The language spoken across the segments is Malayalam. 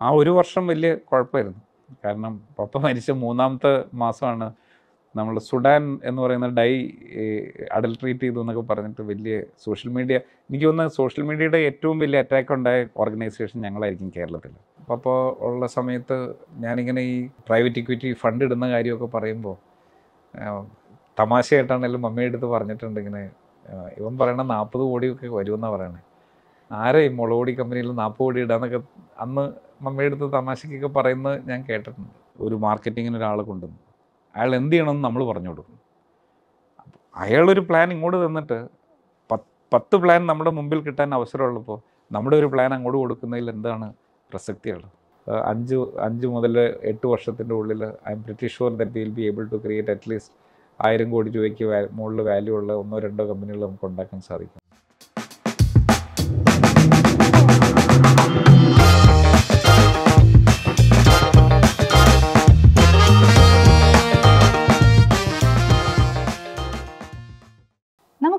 ആ ഒരു വർഷം വലിയ കുഴപ്പമായിരുന്നു. കാരണം പപ്പ മരിച്ച മൂന്നാമത്തെ മാസമാണ് നമ്മൾ സുഡാൻ എന്ന് പറയുന്ന ഡൈ അഡൽട്രേറ്റ് ചെയ്തു എന്നൊക്കെ പറഞ്ഞിട്ട് വലിയ സോഷ്യൽ മീഡിയ എനിക്ക് തോന്നുന്നത് സോഷ്യൽ മീഡിയയുടെ ഏറ്റവും വലിയ അറ്റാക്ക് ഉണ്ടായ ഓർഗനൈസേഷൻ ഞങ്ങളായിരിക്കും കേരളത്തിൽ. അപ്പോൾ ഉള്ള സമയത്ത് ഞാനിങ്ങനെ ഈ പ്രൈവറ്റ് ഇക്വിറ്റി ഫണ്ട് ഇടുന്ന കാര്യമൊക്കെ പറയുമ്പോൾ തമാശയായിട്ടാണെങ്കിലും മമ്മിയുടെ അടുത്ത് പറഞ്ഞിട്ടുണ്ട് ഇങ്ങനെ ഇവൻ പറയണ നാൽപ്പത് കോടിയൊക്കെ വരുമെന്നാണ് പറയണേ. ആരെ ഈ മുളകുപൊടി കമ്പനിയിൽ നാൽപ്പത് കോടി ഇടാന്നൊക്കെ അന്ന് മമ്മിയുടെ അടുത്ത് തമാശയ്ക്കൊക്കെ പറയുന്നത് ഞാൻ കേട്ടിട്ടുണ്ട്. ഒരു മാർക്കറ്റിങ്ങിന് ഒരാൾ കൊണ്ടുവന്നു. അയാൾ എന്ത് ചെയ്യണമെന്ന് നമ്മൾ പറഞ്ഞു കൊടുക്കും. അയാളൊരു പ്ലാൻ ഇങ്ങോട്ട് തന്നിട്ട് പത്ത് പ്ലാൻ നമ്മുടെ മുമ്പിൽ കിട്ടാൻ അവസരമുള്ളപ്പോൾ നമ്മുടെ ഒരു പ്ലാൻ അങ്ങോട്ട് കൊടുക്കുന്നതിൽ എന്താണ് പ്രസക്തിയുള്ളത് അഞ്ച് അഞ്ച് മുതൽ എട്ട് വർഷത്തിന്റെ ഉള്ളിൽ I am pretty sure that will be able to create at least ആയിരം കോടി രൂപയ്ക്ക് മുകളിൽ വാല്യൂ ഉള്ള ഒന്നോ രണ്ടോ കമ്പനികൾ നമുക്ക് ഉണ്ടാക്കാൻ സാധിക്കും.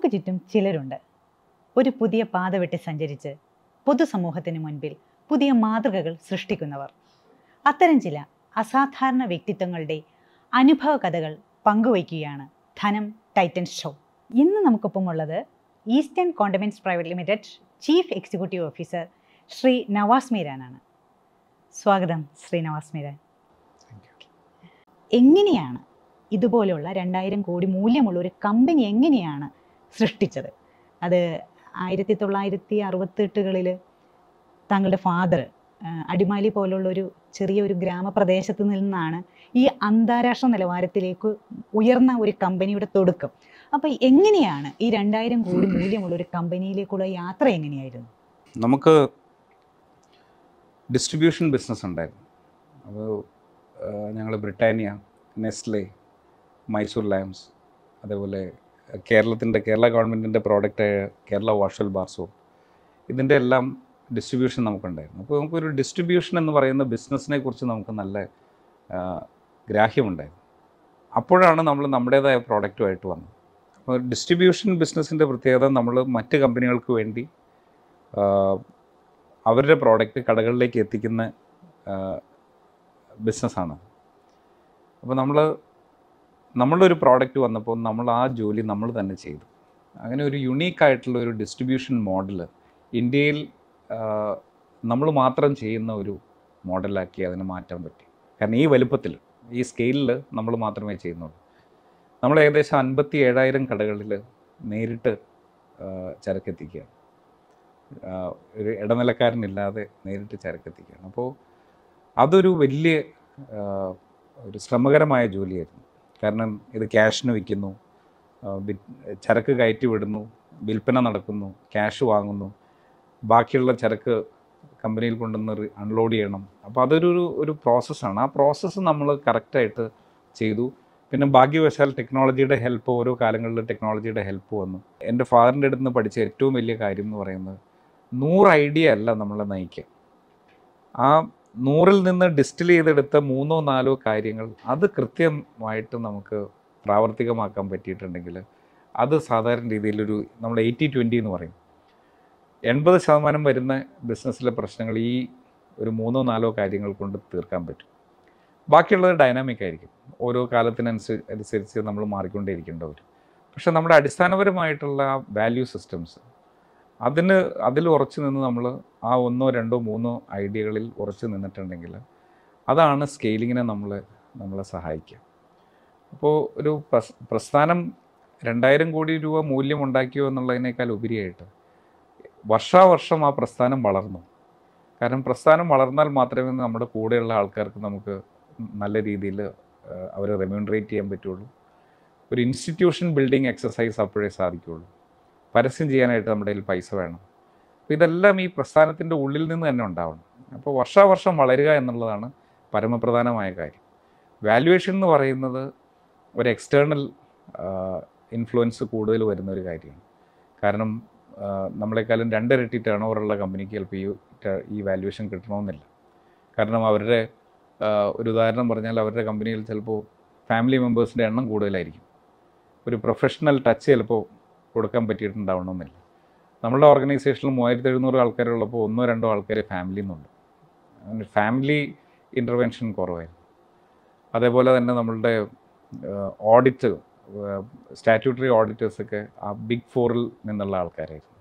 നമുക്ക് ചുറ്റും ചിലരുണ്ട്. ഒരു പുതിയ പാത വെട്ടി സഞ്ചരിച്ച് പൊതുസമൂഹത്തിന് മുൻപിൽ പുതിയ മാതൃകകൾ സൃഷ്ടിക്കുന്നവർ. അത്തരം ചില അസാധാരണ വ്യക്തിത്വങ്ങളുടെ അനുഭവ കഥകൾ പങ്കുവയ്ക്കുകയാണ് ധനം ടൈറ്റൻ ഷോ. ഇന്ന് നമുക്കൊപ്പം ഉള്ളത് eastern condiments private limited chief executive officer Shri Navas മീരാനാണ്. സ്വാഗതം ശ്രീ നവാസ് മീരാൻ. എങ്ങനെയാണ് ഇതുപോലെയുള്ള രണ്ടായിരം കോടി മൂല്യമുള്ള ഒരു കമ്പനി എങ്ങനെയാണ് സൃഷ്ടിച്ചത്. അത് ആയിരത്തി തൊള്ളായിരത്തി അറുപത്തെട്ടുകളിൽ താങ്കളുടെ ഫാദർ അടിമാലി പോലുള്ള ഒരു ചെറിയ ഒരു ഗ്രാമപ്രദേശത്ത് നിന്നാണ് ഈ അന്താരാഷ്ട്ര നിലവാരത്തിലേക്ക് ഉയർന്ന ഒരു കമ്പനിയുടെ തുടക്കം. അപ്പോൾ എങ്ങനെയാണ് ഈ രണ്ടായിരം കോടി മൂല്യമുള്ള ഒരു കമ്പനിയിലേക്കുള്ള യാത്ര എങ്ങനെയായിരുന്നു? നമുക്ക് ഡിസ്ട്രിബ്യൂഷൻ ബിസിനസ് ഉണ്ടായിരുന്നു. അപ്പോൾ ഞങ്ങൾ ബ്രിട്ടാനിയ നെസ്ലെ മൈസൂർ ലാംസ് അതേപോലെ കേരളത്തിന്റെ കേരള ഗവൺമെന്റിന്റെ പ്രോഡക്റ്റായ കേരള വാഷൽ സോപ്പ് ഇതിന്റെ എല്ലാം ഡിസ്ട്രിബ്യൂഷൻ നമുക്കുണ്ടായിരുന്നു. അപ്പോൾ നമുക്കൊരു ഡിസ്ട്രിബ്യൂഷൻ എന്ന് പറയുന്ന ബിസിനസ്സിനെ കുറിച്ച് നമുക്ക് നല്ല ഗ്രാഹ്യമുണ്ടായിരുന്നു. അപ്പോഴാണ് നമ്മൾ നമ്മുടേതായ പ്രോഡക്റ്റുമായിട്ട് വന്നത്. അപ്പോൾ ഡിസ്ട്രിബ്യൂഷൻ ബിസിനസ്സിന്റെ പ്രത്യേകത നമ്മൾ മറ്റ് കമ്പനികൾക്ക് വേണ്ടി അവരുടെ പ്രോഡക്റ്റ് കടകളിലേക്ക് എത്തിക്കുന്ന ബിസിനസ്സാണ് അപ്പോൾ നമ്മൾ നമ്മളുടെ ഒരു പ്രോഡക്റ്റ് വന്നപ്പോൾ നമ്മൾ ആ ജോലി നമ്മൾ തന്നെ ചെയ്തു. അങ്ങനെ ഒരു യുണീക്ക് ആയിട്ടുള്ള ഒരു ഡിസ്ട്രിബ്യൂഷൻ മോഡൽ ഇന്ത്യയിൽ നമ്മൾ മാത്രം ചെയ്യുന്ന ഒരു മോഡലാക്കി അതിനെ മാറ്റാൻ പറ്റി. കാരണം ഈ വലുപ്പത്തിൽ ഈ സ്കെയിലിൽ നമ്മൾ മാത്രമേ ചെയ്യുന്നുള്ളൂ. നമ്മൾ ഏകദേശം അൻപത്തി ഏഴായിരം കടകളിൽ നേരിട്ട് ചരക്കെത്തിക്കുകയാണ്. ഒരു ഇടനിലക്കാരനില്ലാതെ നേരിട്ട് ചരക്കെത്തിക്കുകയാണ്. അപ്പോൾ അതൊരു വലിയ ഒരു ശ്രമകരമായ ജോലിയായിരുന്നു. കാരണം ഇത് ക്യാഷിന് വിൽക്കുന്നു. ചരക്ക് കയറ്റി വിടുന്നു. വിൽപ്പന നടക്കുന്നു. ക്യാഷ് വാങ്ങുന്നു. ബാക്കിയുള്ള ചരക്ക് കമ്പനിയിൽ കൊണ്ടുവന്ന് അൺലോഡ് ചെയ്യണം. അപ്പോൾ അതൊരു ഒരു- പ്രോസസ്സാണ്. ആ പ്രോസസ്സ് നമ്മൾ കറക്റ്റായിട്ട് ചെയ്തു. പിന്നെ ഭാഗ്യവശാൽ ടെക്നോളജിയുടെ ഹെൽപ്പ് ഓരോ കാലങ്ങളിൽ ടെക്നോളജിയുടെ ഹെൽപ്പ് വന്നു. എന്റെ ഫാദറിന്റെ അടുത്ത് നിന്ന് പഠിച്ച ഏറ്റവും വലിയ കാര്യം എന്ന് പറയുന്നത് നൂറ് ഐഡിയ അല്ല നമ്മളെ നയിക്കുക ആ നൂറിൽ നിന്ന് ഡിസ്റ്റിൽ ചെയ്തെടുത്ത മൂന്നോ നാലോ കാര്യങ്ങൾ അത് കൃത്യമായിട്ട് നമുക്ക് പ്രാവർത്തികമാക്കാൻ പറ്റിയിട്ടുണ്ടെങ്കിൽ അത് സാധാരണ രീതിയിലൊരു നമ്മൾ എയ്റ്റി ട്വന്റി എന്ന് പറയും. എൺപത് ശതമാനം വരുന്ന ബിസിനസ്സിലെ പ്രശ്നങ്ങൾ ഈ ഒരു മൂന്നോ നാലോ കാര്യങ്ങൾ കൊണ്ട് തീർക്കാൻ പറ്റും. ബാക്കിയുള്ളത് ഡൈനാമിക് ആയിരിക്കും. ഓരോ കാലത്തിനനുസരിച്ച് അനുസരിച്ച് നമ്മൾ മാറിക്കൊണ്ടേയിരിക്കേണ്ടവർ പക്ഷേ നമ്മുടെ അടിസ്ഥാനപരമായിട്ടുള്ള വാല്യൂ സിസ്റ്റംസ് അതിന് അതിൽ ഉറച്ചു നിന്ന് നമ്മൾ ആ ഒന്നോ രണ്ടോ മൂന്നോ ഐഡിയകളിൽ ഉറച്ചു നിന്നിട്ടുണ്ടെങ്കിൽ അതാണ് സ്കെയിലിങ്ങിനെ നമ്മൾ നമ്മളെ സഹായിക്കുക. അപ്പോൾ ഒരു പ്രസ് പ്രസ്ഥാനം രണ്ടായിരം കോടി രൂപ മൂല്യം ഉണ്ടാക്കിയോ എന്നുള്ളതിനേക്കാൾ ഉപരിയായിട്ട് വർഷാവർഷം ആ പ്രസ്ഥാനം വളർന്നു. കാരണം പ്രസ്ഥാനം വളർന്നാൽ മാത്രമേ നമ്മുടെ കൂടെയുള്ള ആൾക്കാർക്ക് നമുക്ക് നല്ല രീതിയിൽ അവരെ റെമ്യൂണറേറ്റ് ചെയ്യാൻ പറ്റുള്ളൂ. ഒരു ഇൻസ്റ്റിറ്റ്യൂഷൻ ബിൽഡിംഗ് എക്സസൈസ് അപ്പോഴേ സാധിക്കുകയുള്ളൂ. പരസ്യം ചെയ്യാനായിട്ട് നമ്മുടെ കയ്യിൽ പൈസ വേണം. അപ്പോൾ ഇതെല്ലാം ഈ പ്രസ്ഥാനത്തിന്റെ ഉള്ളിൽ നിന്ന് തന്നെ ഉണ്ടാവണം. അപ്പോൾ വർഷാവർഷം വളരുക എന്നുള്ളതാണ് പരമപ്രധാനമായ കാര്യം. വാല്യുവേഷൻ എന്ന് പറയുന്നത് ഒരു എക്സ്റ്റേണൽ ഇൻഫ്ലുവൻസ് കൂടുതൽ വരുന്ന ഒരു കാര്യമാണ്. കാരണം നമ്മളെക്കാളും രണ്ടിരട്ടി ടേൺ ഓവറുള്ള കമ്പനിക്ക് ചിലപ്പോൾ ഈ ഈ വാല്യുവേഷൻ കിട്ടണമെന്നില്ല. കാരണം അവരുടെ ഒരു ഉദാഹരണം പറഞ്ഞാൽ അവരുടെ കമ്പനിയിൽ ചിലപ്പോൾ ഫാമിലി മെമ്പേഴ്സിന്റെ എണ്ണം കൂടുതലായിരിക്കും. ഒരു പ്രൊഫഷണൽ ടച്ച് ചിലപ്പോൾ കൊടുക്കാൻ പറ്റിയിട്ടുണ്ടാവണമെന്നില്ല. നമ്മളുടെ ഓർഗനൈസേഷനിൽ മൂവായിരത്തി എഴുന്നൂറ് ആൾക്കാരുള്ളപ്പോൾ ഒന്നോ രണ്ടോ ആൾക്കാരെ ഫാമിലിയിൽ നിന്നുണ്ട് ഫാമിലി ഇന്റർവെൻഷൻ കുറവായിരുന്നു. അതേപോലെ തന്നെ നമ്മളുടെ ഓഡിറ്റ് സ്റ്റാറ്റ്യൂട്ടറി ഓഡിറ്റേഴ്സൊക്കെ ആ ബിഗ് ഫോറിൽ നിന്നുള്ള ആൾക്കാരായിരുന്നു.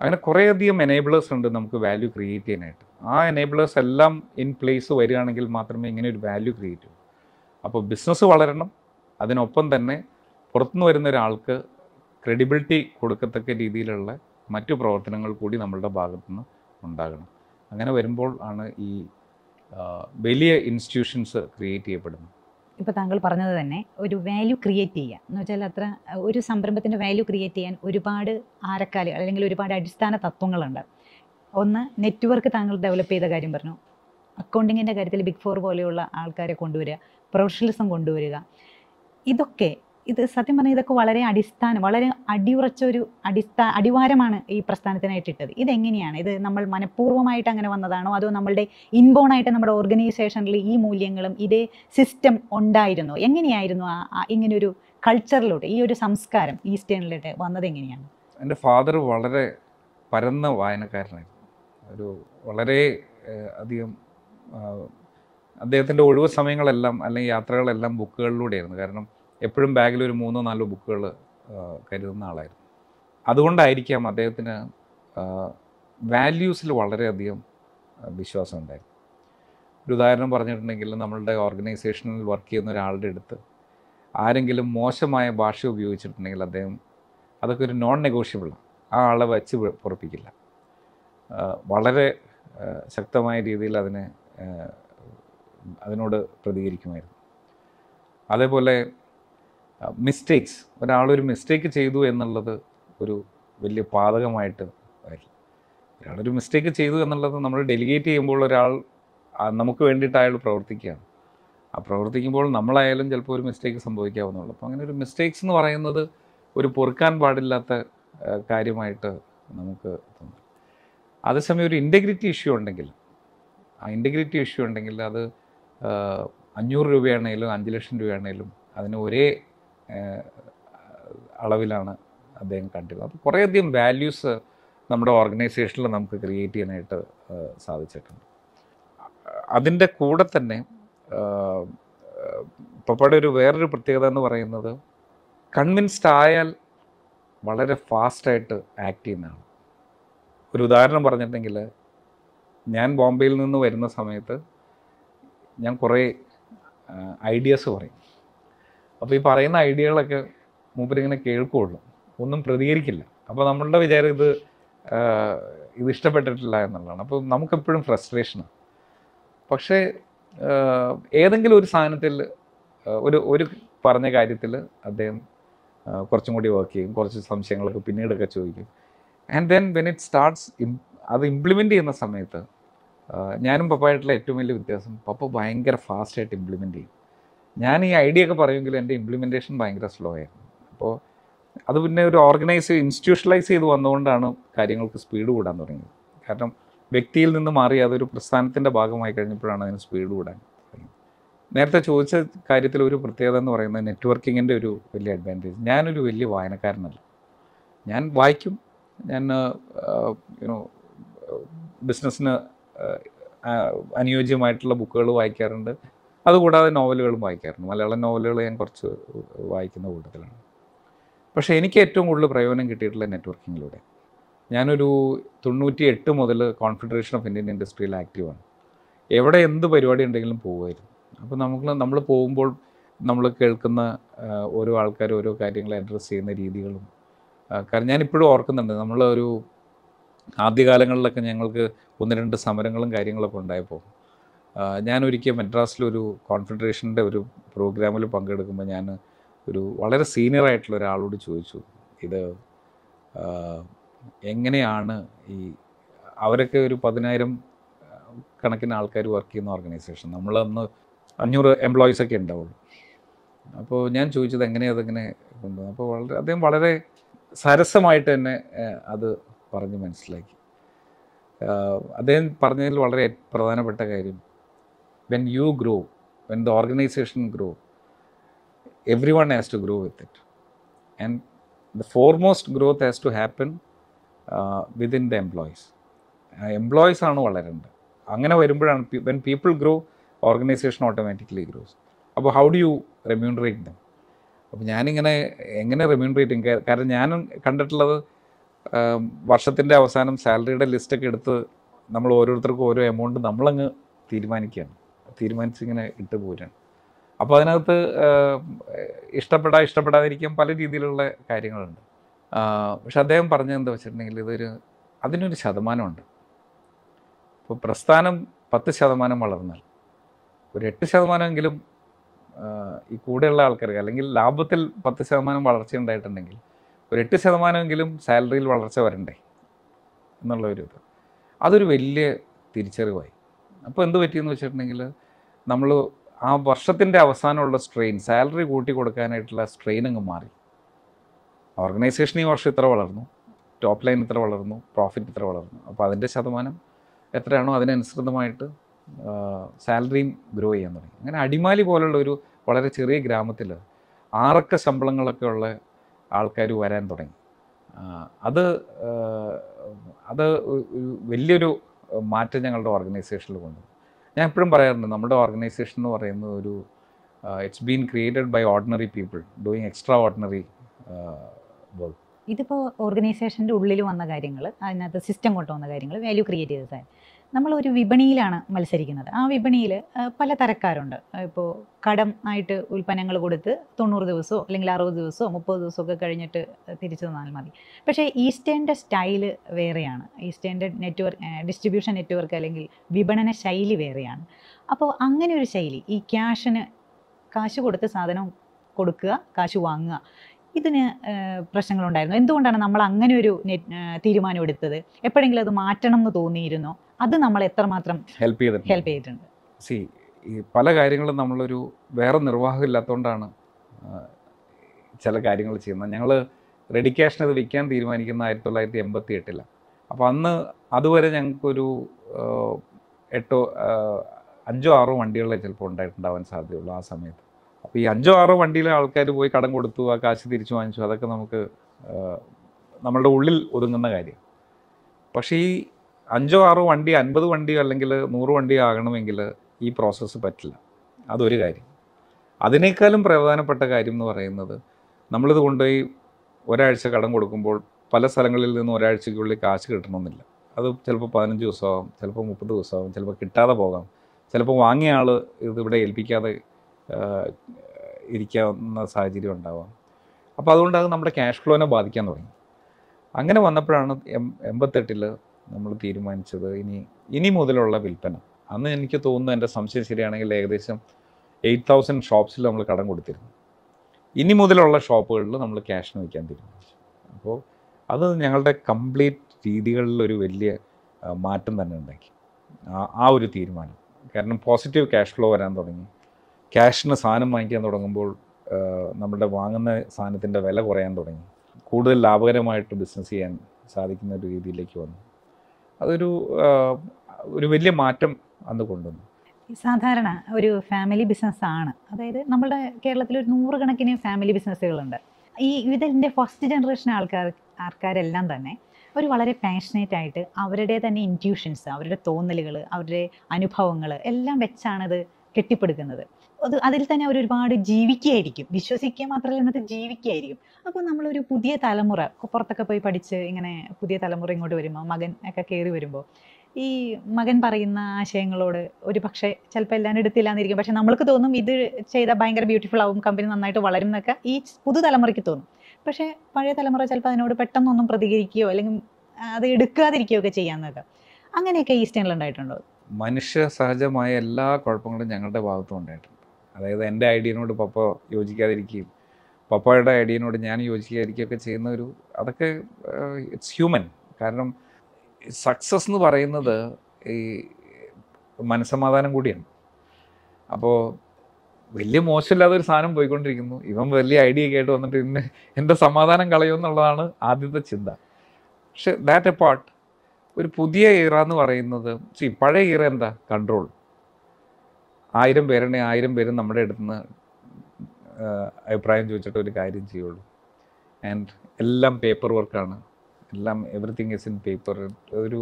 അങ്ങനെ കുറേയധികം എനേബിളേഴ്സ് ഉണ്ട് നമുക്ക് വാല്യൂ ക്രിയേറ്റ് ചെയ്യാനായിട്ട്. ആ എനേബിളേഴ്സ് എല്ലാം ഇൻ പ്ലേസ് വരികയാണെങ്കിൽ മാത്രമേ ഇങ്ങനെ ഒരു വാല്യൂ ക്രിയേറ്റ് ചെയ്യൂ. അപ്പോൾ ബിസിനസ് വളരണം അതിനൊപ്പം തന്നെ പുറത്തുനിന്ന് വരുന്ന ഒരാൾക്ക് ക്രെഡിബിലിറ്റി കൊടുക്കത്തക്ക രീതിയിലുള്ള മറ്റു പ്രവർത്തനങ്ങൾ കൂടി നമ്മളുടെ ഭാഗത്തുനിന്ന് ഉണ്ടാകണം. അങ്ങനെ വരുമ്പോൾ ആണ് ഈ വലിയ ഇൻസ്റ്റിറ്റ്യൂഷൻസ് ക്രിയേറ്റ് ചെയ്യപ്പെടുന്നത്. ഇപ്പോൾ താങ്കൾ പറഞ്ഞത് തന്നെ ഒരു വാല്യൂ ക്രിയേറ്റ് ചെയ്യുക. എന്ന് വെച്ചാൽ അത്ര ഒരു സംരംഭത്തിന്റെ വാല്യൂ ക്രിയേറ്റ് ചെയ്യാൻ ഒരുപാട് ആരക്കാലുകൾ അല്ലെങ്കിൽ ഒരുപാട് അടിസ്ഥാന തത്വങ്ങളുണ്ട്. ഒന്ന് നെറ്റ്വർക്ക് താങ്കൾ ഡെവലപ്പ് ചെയ്ത കാര്യം പറഞ്ഞു. അക്കൗണ്ടിങ്ങിന്റെ കാര്യത്തിൽ ബിഗ് ഫോർ പോലെയുള്ള ആൾക്കാരെ കൊണ്ടുവരിക പ്രൊഫഷണലിസം കൊണ്ടുവരിക. ഇതൊക്കെ ഇത് സത്യം പറഞ്ഞാൽ ഇതൊക്കെ വളരെ അടിസ്ഥാനം വളരെ അടിയുറച്ച ഒരു അടിസ്ഥാ അടിവാരമാണ് ഈ പ്രസ്ഥാനത്തിനായിട്ട് ഇട്ടത് ഇതെങ്ങനെയാണ്? ഇത് നമ്മൾ മനഃപൂർവമായിട്ട് അങ്ങനെ വന്നതാണോ? അതോ നമ്മളുടെ ഇൻബോൺ ആയിട്ട് നമ്മുടെ ഓർഗനൈസേഷനിൽ ഈ മൂല്യങ്ങളും ഇതേ സിസ്റ്റം ഉണ്ടായിരുന്നു? എങ്ങനെയായിരുന്നു ആ ഇങ്ങനൊരു കൾച്ചറിലൂടെ ഈ ഒരു സംസ്കാരം ഈസ്റ്റേണിലോട്ട് വന്നത് എങ്ങനെയാണ്? എന്റെ ഫാദർ വളരെ പരന്ന വായനക്കാരനായിരുന്നു. ഒരു വളരെ അധികം അദ്ദേഹത്തിന്റെ ഒഴിവ് സമയങ്ങളെല്ലാം അല്ലെങ്കിൽ യാത്രകളെല്ലാം ബുക്കുകളിലൂടെയായിരുന്നു. കാരണം എപ്പോഴും ബാഗിൽ ഒരു മൂന്നോ നാലോ ബുക്കുകൾ കരുതുന്ന ആളായിരുന്നു. അതുകൊണ്ടായിരിക്കാം അദ്ദേഹത്തിന് വാല്യൂസിൽ വളരെയധികം വിശ്വാസം ഉണ്ടായിരുന്നു ഒരു ഉദാഹരണം പറഞ്ഞിട്ടുണ്ടെങ്കിൽ നമ്മളുടെ ഓർഗനൈസേഷനിൽ വർക്ക് ചെയ്യുന്ന ഒരാളുടെ അടുത്ത് ആരെങ്കിലും മോശമായ ഭാഷ ഉപയോഗിച്ചിട്ടുണ്ടെങ്കിൽ അദ്ദേഹം അതൊക്കെ ഒരു നോൺ നെഗോഷ്യബിളാണ് ആ ആളെ വച്ച് പുറപ്പിക്കില്ല. വളരെ ശക്തമായ രീതിയിൽ അതിനെ അതിനോട് പ്രതികരിക്കുമായിരുന്നു. അതേപോലെ മിസ്റ്റേക്സ് ഒരാളൊരു മിസ്റ്റേക്ക് ചെയ്തു എന്നുള്ളത് ഒരു വലിയ പാതകമായിട്ട് വരില്ല ഒരാളൊരു മിസ്റ്റേക്ക് ചെയ്തു എന്നുള്ളത് നമ്മൾ ഡെലിഗേറ്റ് ചെയ്യുമ്പോൾ ഒരാൾ നമുക്ക് വേണ്ടിയിട്ട് അയാൾ പ്രവർത്തിക്കുകയാണ്. ആ പ്രവർത്തിക്കുമ്പോൾ നമ്മളായാലും ചിലപ്പോൾ ഒരു മിസ്റ്റേക്ക് സംഭവിക്കാവുന്നുള്ളൂ അപ്പോൾ അങ്ങനെ ഒരു മിസ്റ്റേക്സ് എന്ന് പറയുന്നത് ഒരു പൊറുക്കാൻ പാടില്ലാത്ത കാര്യമായിട്ട് നമുക്ക് തോന്നും. അതേസമയം ഒരു ഇന്റഗ്രിറ്റി ഇഷ്യൂ ഉണ്ടെങ്കിൽ ആ ഇന്റഗ്രിറ്റി ഇഷ്യൂ ഉണ്ടെങ്കിൽ അത് അഞ്ഞൂറ് രൂപയാണെങ്കിലും അഞ്ച് ലക്ഷം രൂപയാണെങ്കിലും അതിന് ഒരേ അളവിലാണ് അദ്ദേഹം കണ്ടിരുന്നത്. അപ്പോൾ കുറേയധികം വാല്യൂസ് നമ്മുടെ ഓർഗനൈസേഷനിൽ നമുക്ക് ക്രിയേറ്റ് ചെയ്യാനായിട്ട് സാധിച്ചിട്ടുണ്ട്. അതിന്റെ കൂടെ തന്നെ പപ്പയുടെ ഒരു വേറൊരു പ്രത്യേകത എന്ന് പറയുന്നത് കൺവിൻസ്ഡ് ആയാൽ വളരെ ഫാസ്റ്റായിട്ട് ആക്ട് ചെയ്യുന്നതാണ്. ഒരു ഉദാഹരണം പറഞ്ഞിട്ടുണ്ടെങ്കിൽ ഞാൻ ബോംബെയിൽ നിന്ന് വരുന്ന സമയത്ത് ഞാൻ കുറേ ഐഡിയാസ് പറയും. അപ്പോൾ ഈ പറയുന്ന ഐഡിയകളൊക്കെ മൂപ്പരിങ്ങനെ കേൾക്കുകയുള്ളൂ ഒന്നും പ്രതികരിക്കില്ല. അപ്പോൾ നമ്മളുടെ വിചാരം ഇത് ഇത് ഇഷ്ടപ്പെട്ടിട്ടില്ല എന്നുള്ളതാണ്. അപ്പോൾ നമുക്കെപ്പോഴും ഫ്രസ്ട്രേഷനാണ് പക്ഷേ ഏതെങ്കിലും ഒരു സാധനത്തിൽ ഒരു ഒരു പറഞ്ഞ കാര്യത്തിൽ അദ്ദേഹം കുറച്ചും കൂടി വർക്ക് ചെയ്യും കുറച്ച് സംശയങ്ങളൊക്കെ പിന്നീടൊക്കെ ചോദിക്കും. And then when it starts അത് ഇംപ്ലിമെന്റ് ചെയ്യുന്ന സമയത്ത് ഞാനും പപ്പായിട്ടുള്ള ഏറ്റവും വലിയ വ്യത്യാസം പപ്പ ഭയങ്കര ഫാസ്റ്റായിട്ട് ഇംപ്ലിമെന്റ് ചെയ്യും. ഞാൻ ഈ ഐഡിയ ഒക്കെ പറയുമെങ്കിലും എന്റെ ഇംപ്ലിമെന്റേഷൻ ഭയങ്കര സ്ലോ ആയിരുന്നു. അപ്പോൾ അത് പിന്നെ ഒരു ഓർഗനൈസ് ഇൻസ്റ്റിറ്റ്യൂഷണലൈസ് ചെയ്ത് വന്നുകൊണ്ടാണ് കാര്യങ്ങൾക്ക് സ്പീഡ് കൂടാൻ തുടങ്ങിയത്. കാരണം വ്യക്തിയിൽ നിന്ന് മാറി അതൊരു പ്രസ്ഥാനത്തിന്റെ ഭാഗമായി കഴിഞ്ഞപ്പോഴാണ് അതിന് സ്പീഡ് കൂടാൻ തുടങ്ങിയത്. നേരത്തെ ചോദിച്ച കാര്യത്തിൽ ഒരു പ്രത്യേകത എന്ന് പറയുന്നത് നെറ്റ്വർക്കിങ്ങിന്റെ ഒരു വലിയ അഡ്വാന്റേജ് ഞാനൊരു വലിയ വായനക്കാരനല്ല. ഞാൻ വായിക്കും ഞാൻ യുനോ ബിസിനസ്സിന് അനുയോജ്യമായിട്ടുള്ള ബുക്കുകൾ വായിക്കാറുണ്ട്. അതുകൂടാതെ നോവലുകളും വായിക്കാറുണ്ട്. മലയാളം നോവലുകൾ ഞാൻ കുറച്ച് വായിക്കുന്ന കൂട്ടത്തിലാണ്. പക്ഷേ എനിക്ക് ഏറ്റവും കൂടുതൽ പ്രയോജനം കിട്ടിയിട്ടുള്ള നെറ്റ്വർക്കിങ്ങിലൂടെ. ഞാനൊരു തൊണ്ണൂറ്റി എട്ട് മുതൽ കോൺഫെഡറേഷൻ ഓഫ് ഇന്ത്യൻ ഇൻഡസ്ട്രിയിൽ ആക്റ്റീവാണ് എവിടെ എന്ത് പരിപാടി ഉണ്ടെങ്കിലും പോകുമായിരുന്നു. അപ്പോൾ നമുക്ക് നമ്മൾ പോകുമ്പോൾ നമ്മൾ കേൾക്കുന്ന ഓരോ ആൾക്കാർ ഓരോ കാര്യങ്ങൾ അഡ്രസ്സ് ചെയ്യുന്ന രീതികളും കാരണം ഞാനിപ്പോഴും ഓർക്കുന്നുണ്ട്. നമ്മളൊരു ആദ്യകാലങ്ങളിലൊക്കെ ഞങ്ങൾക്ക് ഒന്ന് രണ്ട് സമരങ്ങളും കാര്യങ്ങളൊക്കെ ഉണ്ടായപ്പോൾ ഞാൻ ഒരിക്കൽ മദ്രാസിലൊരു കോൺഫെഡറേഷന്റെ ഒരു പ്രോഗ്രാമിൽ പങ്കെടുക്കുമ്പോൾ ഞാൻ ഒരു വളരെ സീനിയർ ആയിട്ടുള്ള ഒരാളോട് ചോദിച്ചു. ഇത് എങ്ങനെയാണ് ഈ അവരൊക്കെ ഒരു പതിനായിരം കണക്കിന് ആൾക്കാർ വർക്ക് ചെയ്യുന്ന ഓർഗനൈസേഷൻ നമ്മളന്ന് അഞ്ഞൂറ് എംപ്ലോയീസ് ഒക്കെ ഉണ്ടാവുള്ളൂ. അപ്പോൾ ഞാൻ ചോദിച്ചത് എങ്ങനെയാണ് അതെങ്ങനെ കൊണ്ടുവന്നത്? അപ്പോൾ വളരെ അദ്ദേഹം വളരെ സരസമായിട്ട് തന്നെ അത് പറഞ്ഞ് മനസ്സിലാക്കി. അദ്ദേഹം പറഞ്ഞതിൽ വളരെ പ്രധാനപ്പെട്ട കാര്യം when you grow when the organisation grow everyone has to grow with it and the foremost growth has to happen within the employees employees ആണ് വളരേണ്ടത്. അങ്ങനെ വരുമ്പോഴാണ് when people grow organisation automatically grows അപ്പോൾ how do you remunerate them അപ്പോൾ ഞാനിങ്ങനെ എങ്ങനെ റെമ്യൂണറേറ്റ് ചെയ്യും? കാരണം ഞാൻ കണ്ടിട്ടുള്ളത് വർഷത്തിന്റെ അവസാനം സാലറിയുടെ ലിസ്റ്റൊക്കെ എടുത്ത് നമ്മൾ ഓരോരുത്തർക്കും ഓരോ എമൗണ്ട് നമ്മളങ്ങ് തീരുമാനിക്കുകയാണ്. തീരുമാനിച്ചിങ്ങനെ ഇട്ടു പോരാണ്. അപ്പോൾ അതിനകത്ത് ഇഷ്ടപ്പെടാ ഇഷ്ടപ്പെടാതിരിക്കാൻ പല രീതിയിലുള്ള കാര്യങ്ങളുണ്ട്. പക്ഷെ അദ്ദേഹം പറഞ്ഞത് എന്താ വെച്ചിട്ടുണ്ടെങ്കിൽ ഇതൊരു അതിനൊരു ശതമാനമുണ്ട്. ഇപ്പോൾ പ്രസ്ഥാനം പത്ത് ശതമാനം വളർന്നാൽ ഒരു എട്ട് ശതമാനമെങ്കിലും ഈ കൂടെയുള്ള ആൾക്കാർക്ക് അല്ലെങ്കിൽ ലാഭത്തിൽ പത്ത് ശതമാനം വളർച്ച ഉണ്ടായിട്ടുണ്ടെങ്കിൽ ഒരു എട്ട് ശതമാനമെങ്കിലും സാലറിയിൽ വളർച്ച വരണ്ടേ എന്നുള്ള ഒരു ഇത് അതൊരു വലിയ തിരിച്ചറിവായി. അപ്പോൾ എന്ത് പറ്റിയെന്ന് വെച്ചിട്ടുണ്ടെങ്കിൽ നമ്മൾ ആ വർഷത്തിന്റെ അവസാനമുള്ള സ്ട്രെയിൻ സാലറി കൂട്ടി കൊടുക്കാനായിട്ടുള്ള സ്ട്രെയിൻ അങ്ങ് മാറി. ഓർഗനൈസേഷൻ ഈ വർഷം ഇത്ര വളർന്നു. ടോപ്പ് ലൈൻ ഇത്ര വളർന്നു. പ്രോഫിറ്റ് ഇത്ര വളർന്നു. അപ്പോൾ അതിന്റെ ശതമാനം എത്രയാണോ അതിനനുസൃതമായിട്ട് സാലറിയും ഗ്രോ ചെയ്യാൻ തുടങ്ങി. അങ്ങനെ അടിമാലി പോലുള്ള ഒരു വളരെ ചെറിയ ഗ്രാമത്തിൽ ആറക്ക ശമ്പളങ്ങളൊക്കെ ഉള്ള ആൾക്കാർ വരാൻ തുടങ്ങി. അത് അത് വലിയൊരു മാറ്റം ഞങ്ങളുടെ ഓർഗനൈസേഷനിൽ കൊണ്ടുവന്നു. ഞാൻ എപ്പോഴും പറയാറുണ്ട് നമ്മുടെ ഓർഗനൈസേഷൻ എന്ന് പറയുന്നത് ഒരു it's been created by ordinary people doing extraordinary work ഇതിപ്പോൾ ഓർഗനൈസേഷന്റെ ഉള്ളിൽ വന്ന കാര്യങ്ങൾ അതിനകത്ത് സിസ്റ്റം കൊണ്ടുവന്ന കാര്യങ്ങൾ വാല്യൂ ക്രിയേറ്റ് ചെയ്തതാണ് നമ്മളൊരു വിപണിയിലാണ് മത്സരിക്കുന്നത്. ആ വിപണിയിൽ പല തരക്കാരുണ്ട്. ഇപ്പോൾ കടം ആയിട്ട് ഉൽപ്പന്നങ്ങൾ കൊടുത്ത് തൊണ്ണൂറ് ദിവസമോ അല്ലെങ്കിൽ അറുപത് ദിവസമോ മുപ്പത് ദിവസമോ ഒക്കെ കഴിഞ്ഞിട്ട് തിരിച്ചു തന്നാൽ മതി. പക്ഷേ ഈസ്റ്റേന്റെ സ്റ്റൈൽ വേറെയാണ്. ഈസ്റ്റേന്റെ നെറ്റ്വർക്ക് ഡിസ്ട്രിബ്യൂഷൻ നെറ്റ്വർക്ക് അല്ലെങ്കിൽ വിപണന ശൈലി വേറെയാണ്. അപ്പോൾ അങ്ങനെ ഒരു ശൈലി ഈ ക്യാഷിന് കാശ് കൊടുത്ത് സാധനം കൊടുക്കുക കാശ് വാങ്ങുക ഇതിന് പ്രശ്നങ്ങളുണ്ടായിരുന്നു. എന്തുകൊണ്ടാണ് നമ്മൾ അങ്ങനെ ഒരു തീരുമാനം എടുത്തത്? എപ്പോഴെങ്കിലും അത് മാറ്റണം എന്ന് തോന്നിയിരുന്നോ? അത് നമ്മൾ എത്രമാത്രം ഹെൽപ്പ് ചെയ്തിട്ടുണ്ട്. ഹെൽപ്പ് ചെയ്തിട്ടുണ്ട്. സി ഈ പല കാര്യങ്ങളും നമ്മളൊരു വേറെ നിർവാഹം ഇല്ലാത്തതുകൊണ്ടാണ് ചില കാര്യങ്ങൾ ചെയ്യുന്നത്. ഞങ്ങൾ റെഡിക്കേഷൻ അത് വിൽക്കാൻ തീരുമാനിക്കുന്ന ആയിരത്തി തൊള്ളായിരത്തി എൺപത്തി എട്ടിലാണ് അപ്പോൾ അന്ന് അതുവരെ ഞങ്ങൾക്കൊരു എട്ടോ അഞ്ചോ ആറോ വണ്ടികളെ ചിലപ്പോൾ ഉണ്ടായിട്ടുണ്ടാവാൻ സാധ്യതയുള്ളൂ ആ സമയത്ത്. അപ്പോൾ ഈ അഞ്ചോ ആറോ വണ്ടിയിലെ ആൾക്കാർ പോയി കടം കൊടുത്തു ആ കാശ് തിരിച്ചു വാങ്ങിച്ചു അതൊക്കെ നമുക്ക് നമ്മളുടെ ഉള്ളിൽ ഒതുങ്ങുന്ന കാര്യം. പക്ഷേ ഈ അഞ്ചോ ആറോ വണ്ടി അൻപത് വണ്ടിയോ അല്ലെങ്കിൽ നൂറ് വണ്ടിയോ ആകണമെങ്കിൽ ഈ പ്രോസസ്സ് പറ്റില്ല. അതൊരു കാര്യം. അതിനേക്കാളും പ്രധാനപ്പെട്ട കാര്യം എന്ന് പറയുന്നത് നമ്മളിത് കൊണ്ടുപോയി ഒരാഴ്ച കടം കൊടുക്കുമ്പോൾ പല സ്ഥലങ്ങളിൽ നിന്ന് ഒരാഴ്ചയ്ക്കുള്ളിൽ കാശ് കിട്ടണമെന്നില്ല. അത് ചിലപ്പോൾ പതിനഞ്ച് ദിവസമാകും ചിലപ്പോൾ മുപ്പത് ദിവസമാകും ചിലപ്പോൾ കിട്ടാതെ പോകാം. ചിലപ്പോൾ വാങ്ങിയ ആൾ ഇതിവിടെ ഏൽപ്പിക്കാതെ ഇരിക്കാവുന്ന സാഹചര്യം ഉണ്ടാവാം. അപ്പോൾ അതുകൊണ്ട് അത് നമ്മുടെ ക്യാഷ് ഫ്ലോനെ ബാധിക്കാൻ തുടങ്ങി. അങ്ങനെ വന്നപ്പോഴാണ് എം എൺപത്തെട്ടിൽ നമ്മൾ തീരുമാനിച്ചത്. ഇനി ഇനി മുതലുള്ള വിൽപ്പന. അന്ന് എനിക്ക് തോന്നുന്നു എന്റെ സംശയം ശരിയാണെങ്കിൽ ഏകദേശം എയ്റ്റ് തൗസൻഡ് ഷോപ്സിൽ നമ്മൾ കടം കൊടുത്തിരുന്നു. ഇനി മുതലുള്ള ഷോപ്പുകളിൽ നമ്മൾ ക്യാഷിന് വയ്ക്കാൻ തീരുമാനിച്ചു. അപ്പോൾ അത് ഞങ്ങളുടെ കംപ്ലീറ്റ് രീതികളിലൊരു വലിയ മാറ്റം തന്നെ ഉണ്ടാക്കി. ആ- ഒരു തീരുമാനം. കാരണം പോസിറ്റീവ് ക്യാഷ് ഫ്ലോ വരാൻ തുടങ്ങി. ക്യാഷിന് സാധനം വാങ്ങിക്കാൻ തുടങ്ങുമ്പോൾ നമ്മളുടെ വാങ്ങുന്ന സാധനത്തിന്റെ വില കുറയാൻ തുടങ്ങി. കൂടുതൽ ലാഭകരമായിട്ട് ബിസിനസ് ചെയ്യാൻ സാധിക്കുന്ന ഒരു രീതിയിലേക്ക് വന്നു. അതൊരു ഒരു വലിയ മാറ്റം അന്ന് കൊണ്ടുവന്നു. സാധാരണ ഒരു ഫാമിലി ബിസിനസ് ആണ് അതായത് നമ്മുടെ കേരളത്തിൽ ഒരു നൂറുകണക്കിന് ഫാമിലി ബിസിനസ്സുകളുണ്ട്. ഈ ഇതിന്റെ ഫസ്റ്റ് ജനറേഷൻ ആൾക്കാർ ആൾക്കാരെല്ലാം തന്നെ ഒരു വളരെ പാഷനേറ്റ് ആയിട്ട് അവരുടെ തന്നെ ഇന്റ്യൂഷൻസ് അവരുടെ തോന്നലുകൾ അവരുടെ അനുഭവങ്ങൾ എല്ലാം വെച്ചാണ് ഇത് കെട്ടിപ്പടുക്കുന്നത്. അത് അതിൽ തന്നെ അവർ ഒരുപാട് ജീവിക്കുകയായിരിക്കും. വിശ്വസിക്കുക മാത്രമല്ല എന്നിട്ട് ജീവിക്കുകയായിരിക്കും. അപ്പോൾ നമ്മളൊരു പുതിയ തലമുറ പുറത്തൊക്കെ പോയി പഠിച്ച് ഇങ്ങനെ പുതിയ തലമുറ ഇങ്ങോട്ട് വരുമ്പോൾ മകൻ ഒക്കെ കയറി വരുമ്പോൾ ഈ മകൻ പറയുന്ന ആശയങ്ങളോട് ഒരു പക്ഷേ ചിലപ്പോൾ എല്ലാം എടുത്തില്ല എന്നിരിക്കും പക്ഷെ നമ്മൾക്ക് തോന്നും ഇത് ചെയ്താൽ ഭയങ്കര ബ്യൂട്ടിഫുൾ ആവും കമ്പനി നന്നായിട്ട് വളരും എന്നൊക്കെ ഈ പുതുതലമുറയ്ക്ക് തോന്നും. പക്ഷേ പഴയ തലമുറ ചിലപ്പോൾ അതിനോട് പെട്ടെന്നൊന്നും പ്രതികരിക്കുകയോ അല്ലെങ്കിൽ അത് എടുക്കാതിരിക്കുകയോ ഒക്കെ ചെയ്യാന്നൊക്കെ അങ്ങനെയൊക്കെ ഈസ്റ്റേണിൽ ഉണ്ടായിട്ടുണ്ടോ? മനുഷ്യ സഹജമായ എല്ലാ കുഴപ്പങ്ങളും ഞങ്ങളുടെ ഭാഗത്തും ഉണ്ടായിട്ടുണ്ട്. അതായത് എന്റെ ഐഡിയനോട് പപ്പ യോജിക്കാതിരിക്കുകയും പപ്പയുടെ ഐഡിയനോട് ഞാൻ യോജിക്കാതിരിക്കുകയൊക്കെ ചെയ്യുന്ന ഒരു അതൊക്കെ ഇറ്റ്സ് ഹ്യൂമൻ കാരണം സക്സസ് എന്ന് പറയുന്നത് ഈ മനസ്സമാധാനം കൂടിയാണ്. അപ്പോൾ വലിയ മോശമില്ലാതെ ഒരു സാധനം പോയിക്കൊണ്ടിരിക്കുന്നു. ഇവൻ വലിയ ഐഡിയ ആയിട്ട് വന്നിട്ട് ഇന്ന് എന്റെ സമാധാനം കളയുമെന്നുള്ളതാണ് ആദ്യത്തെ ചിന്ത. പക്ഷെ ദാറ്റ് എ പാർട്ട് ഒരു പുതിയ ഇറ എന്ന് പറയുന്നത് സി പഴയ ഇറ എന്താ? കൺട്രോൾ ആയിരം പേരുണ്ടെങ്കിൽ ആയിരം പേരും നമ്മുടെ അടുത്ത് നിന്ന് അഭിപ്രായം ചോദിച്ചിട്ട് ഒരു കാര്യം ചെയ്യുള്ളൂ. ആൻഡ് എല്ലാം പേപ്പർ വർക്കാണ് എല്ലാം എവറിത്തിങ് ഇസ് ഇൻ പേപ്പർ ഒരു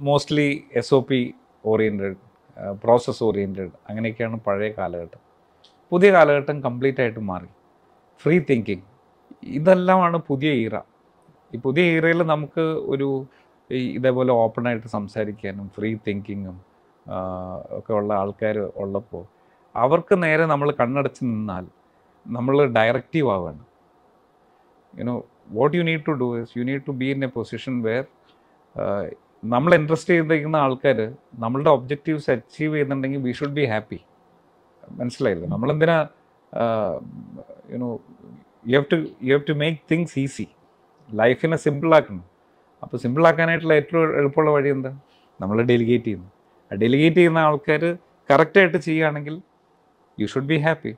mostly S O P oriented process oriented അങ്ങനെയൊക്കെയാണ് പഴയ കാലഘട്ടം. പുതിയ കാലഘട്ടം കംപ്ലീറ്റ് ആയിട്ട് മാറി. ഫ്രീ തിങ്കിങ് ഇതെല്ലാമാണ് പുതിയ ഈറ ഈ പുതിയ ഈറയിൽ നമുക്ക് ഒരു ഇതേപോലെ ഓപ്പണായിട്ട് സംസാരിക്കാനും ഫ്രീ തിങ്കിങ്ങും ഒക്കെ ഉള്ള ആൾക്കാർ ഉള്ളപ്പോൾ അവർക്ക് നേരെ നമ്മൾ കണ്ണടച്ച് നിന്നാൽ നമ്മൾ ഡയറക്റ്റീവ് ആവുകയാണ് you know what you need to do is you need to be in a position where നമ്മൾ ഇൻട്രസ്റ്റ് ചെയ്തിരിക്കുന്ന ആൾക്കാർ നമ്മളുടെ ഒബ്ജക്റ്റീവ്സ് അച്ചീവ് ചെയ്യുന്നുണ്ടെങ്കിൽ വി ഷുഡ് ബി ഹാപ്പി മനസ്സിലായില്ലേ? നമ്മളെന്തിനാ you know you have to you have to make things easy ലൈഫിനെ സിമ്പിളാക്കണം അപ്പോൾ സിമ്പിളാക്കാനായിട്ടുള്ള ഏറ്റവും എളുപ്പമുള്ള വഴി എന്താ? നമ്മൾ ഡെലിഗേറ്റ് ചെയ്യുന്നു. ഡെലിഗേറ്റ് ചെയ്യുന്ന ആൾക്കാർ കറക്റ്റായിട്ട് ചെയ്യുകയാണെങ്കിൽ യു ഷുഡ് ബി ഹാപ്പി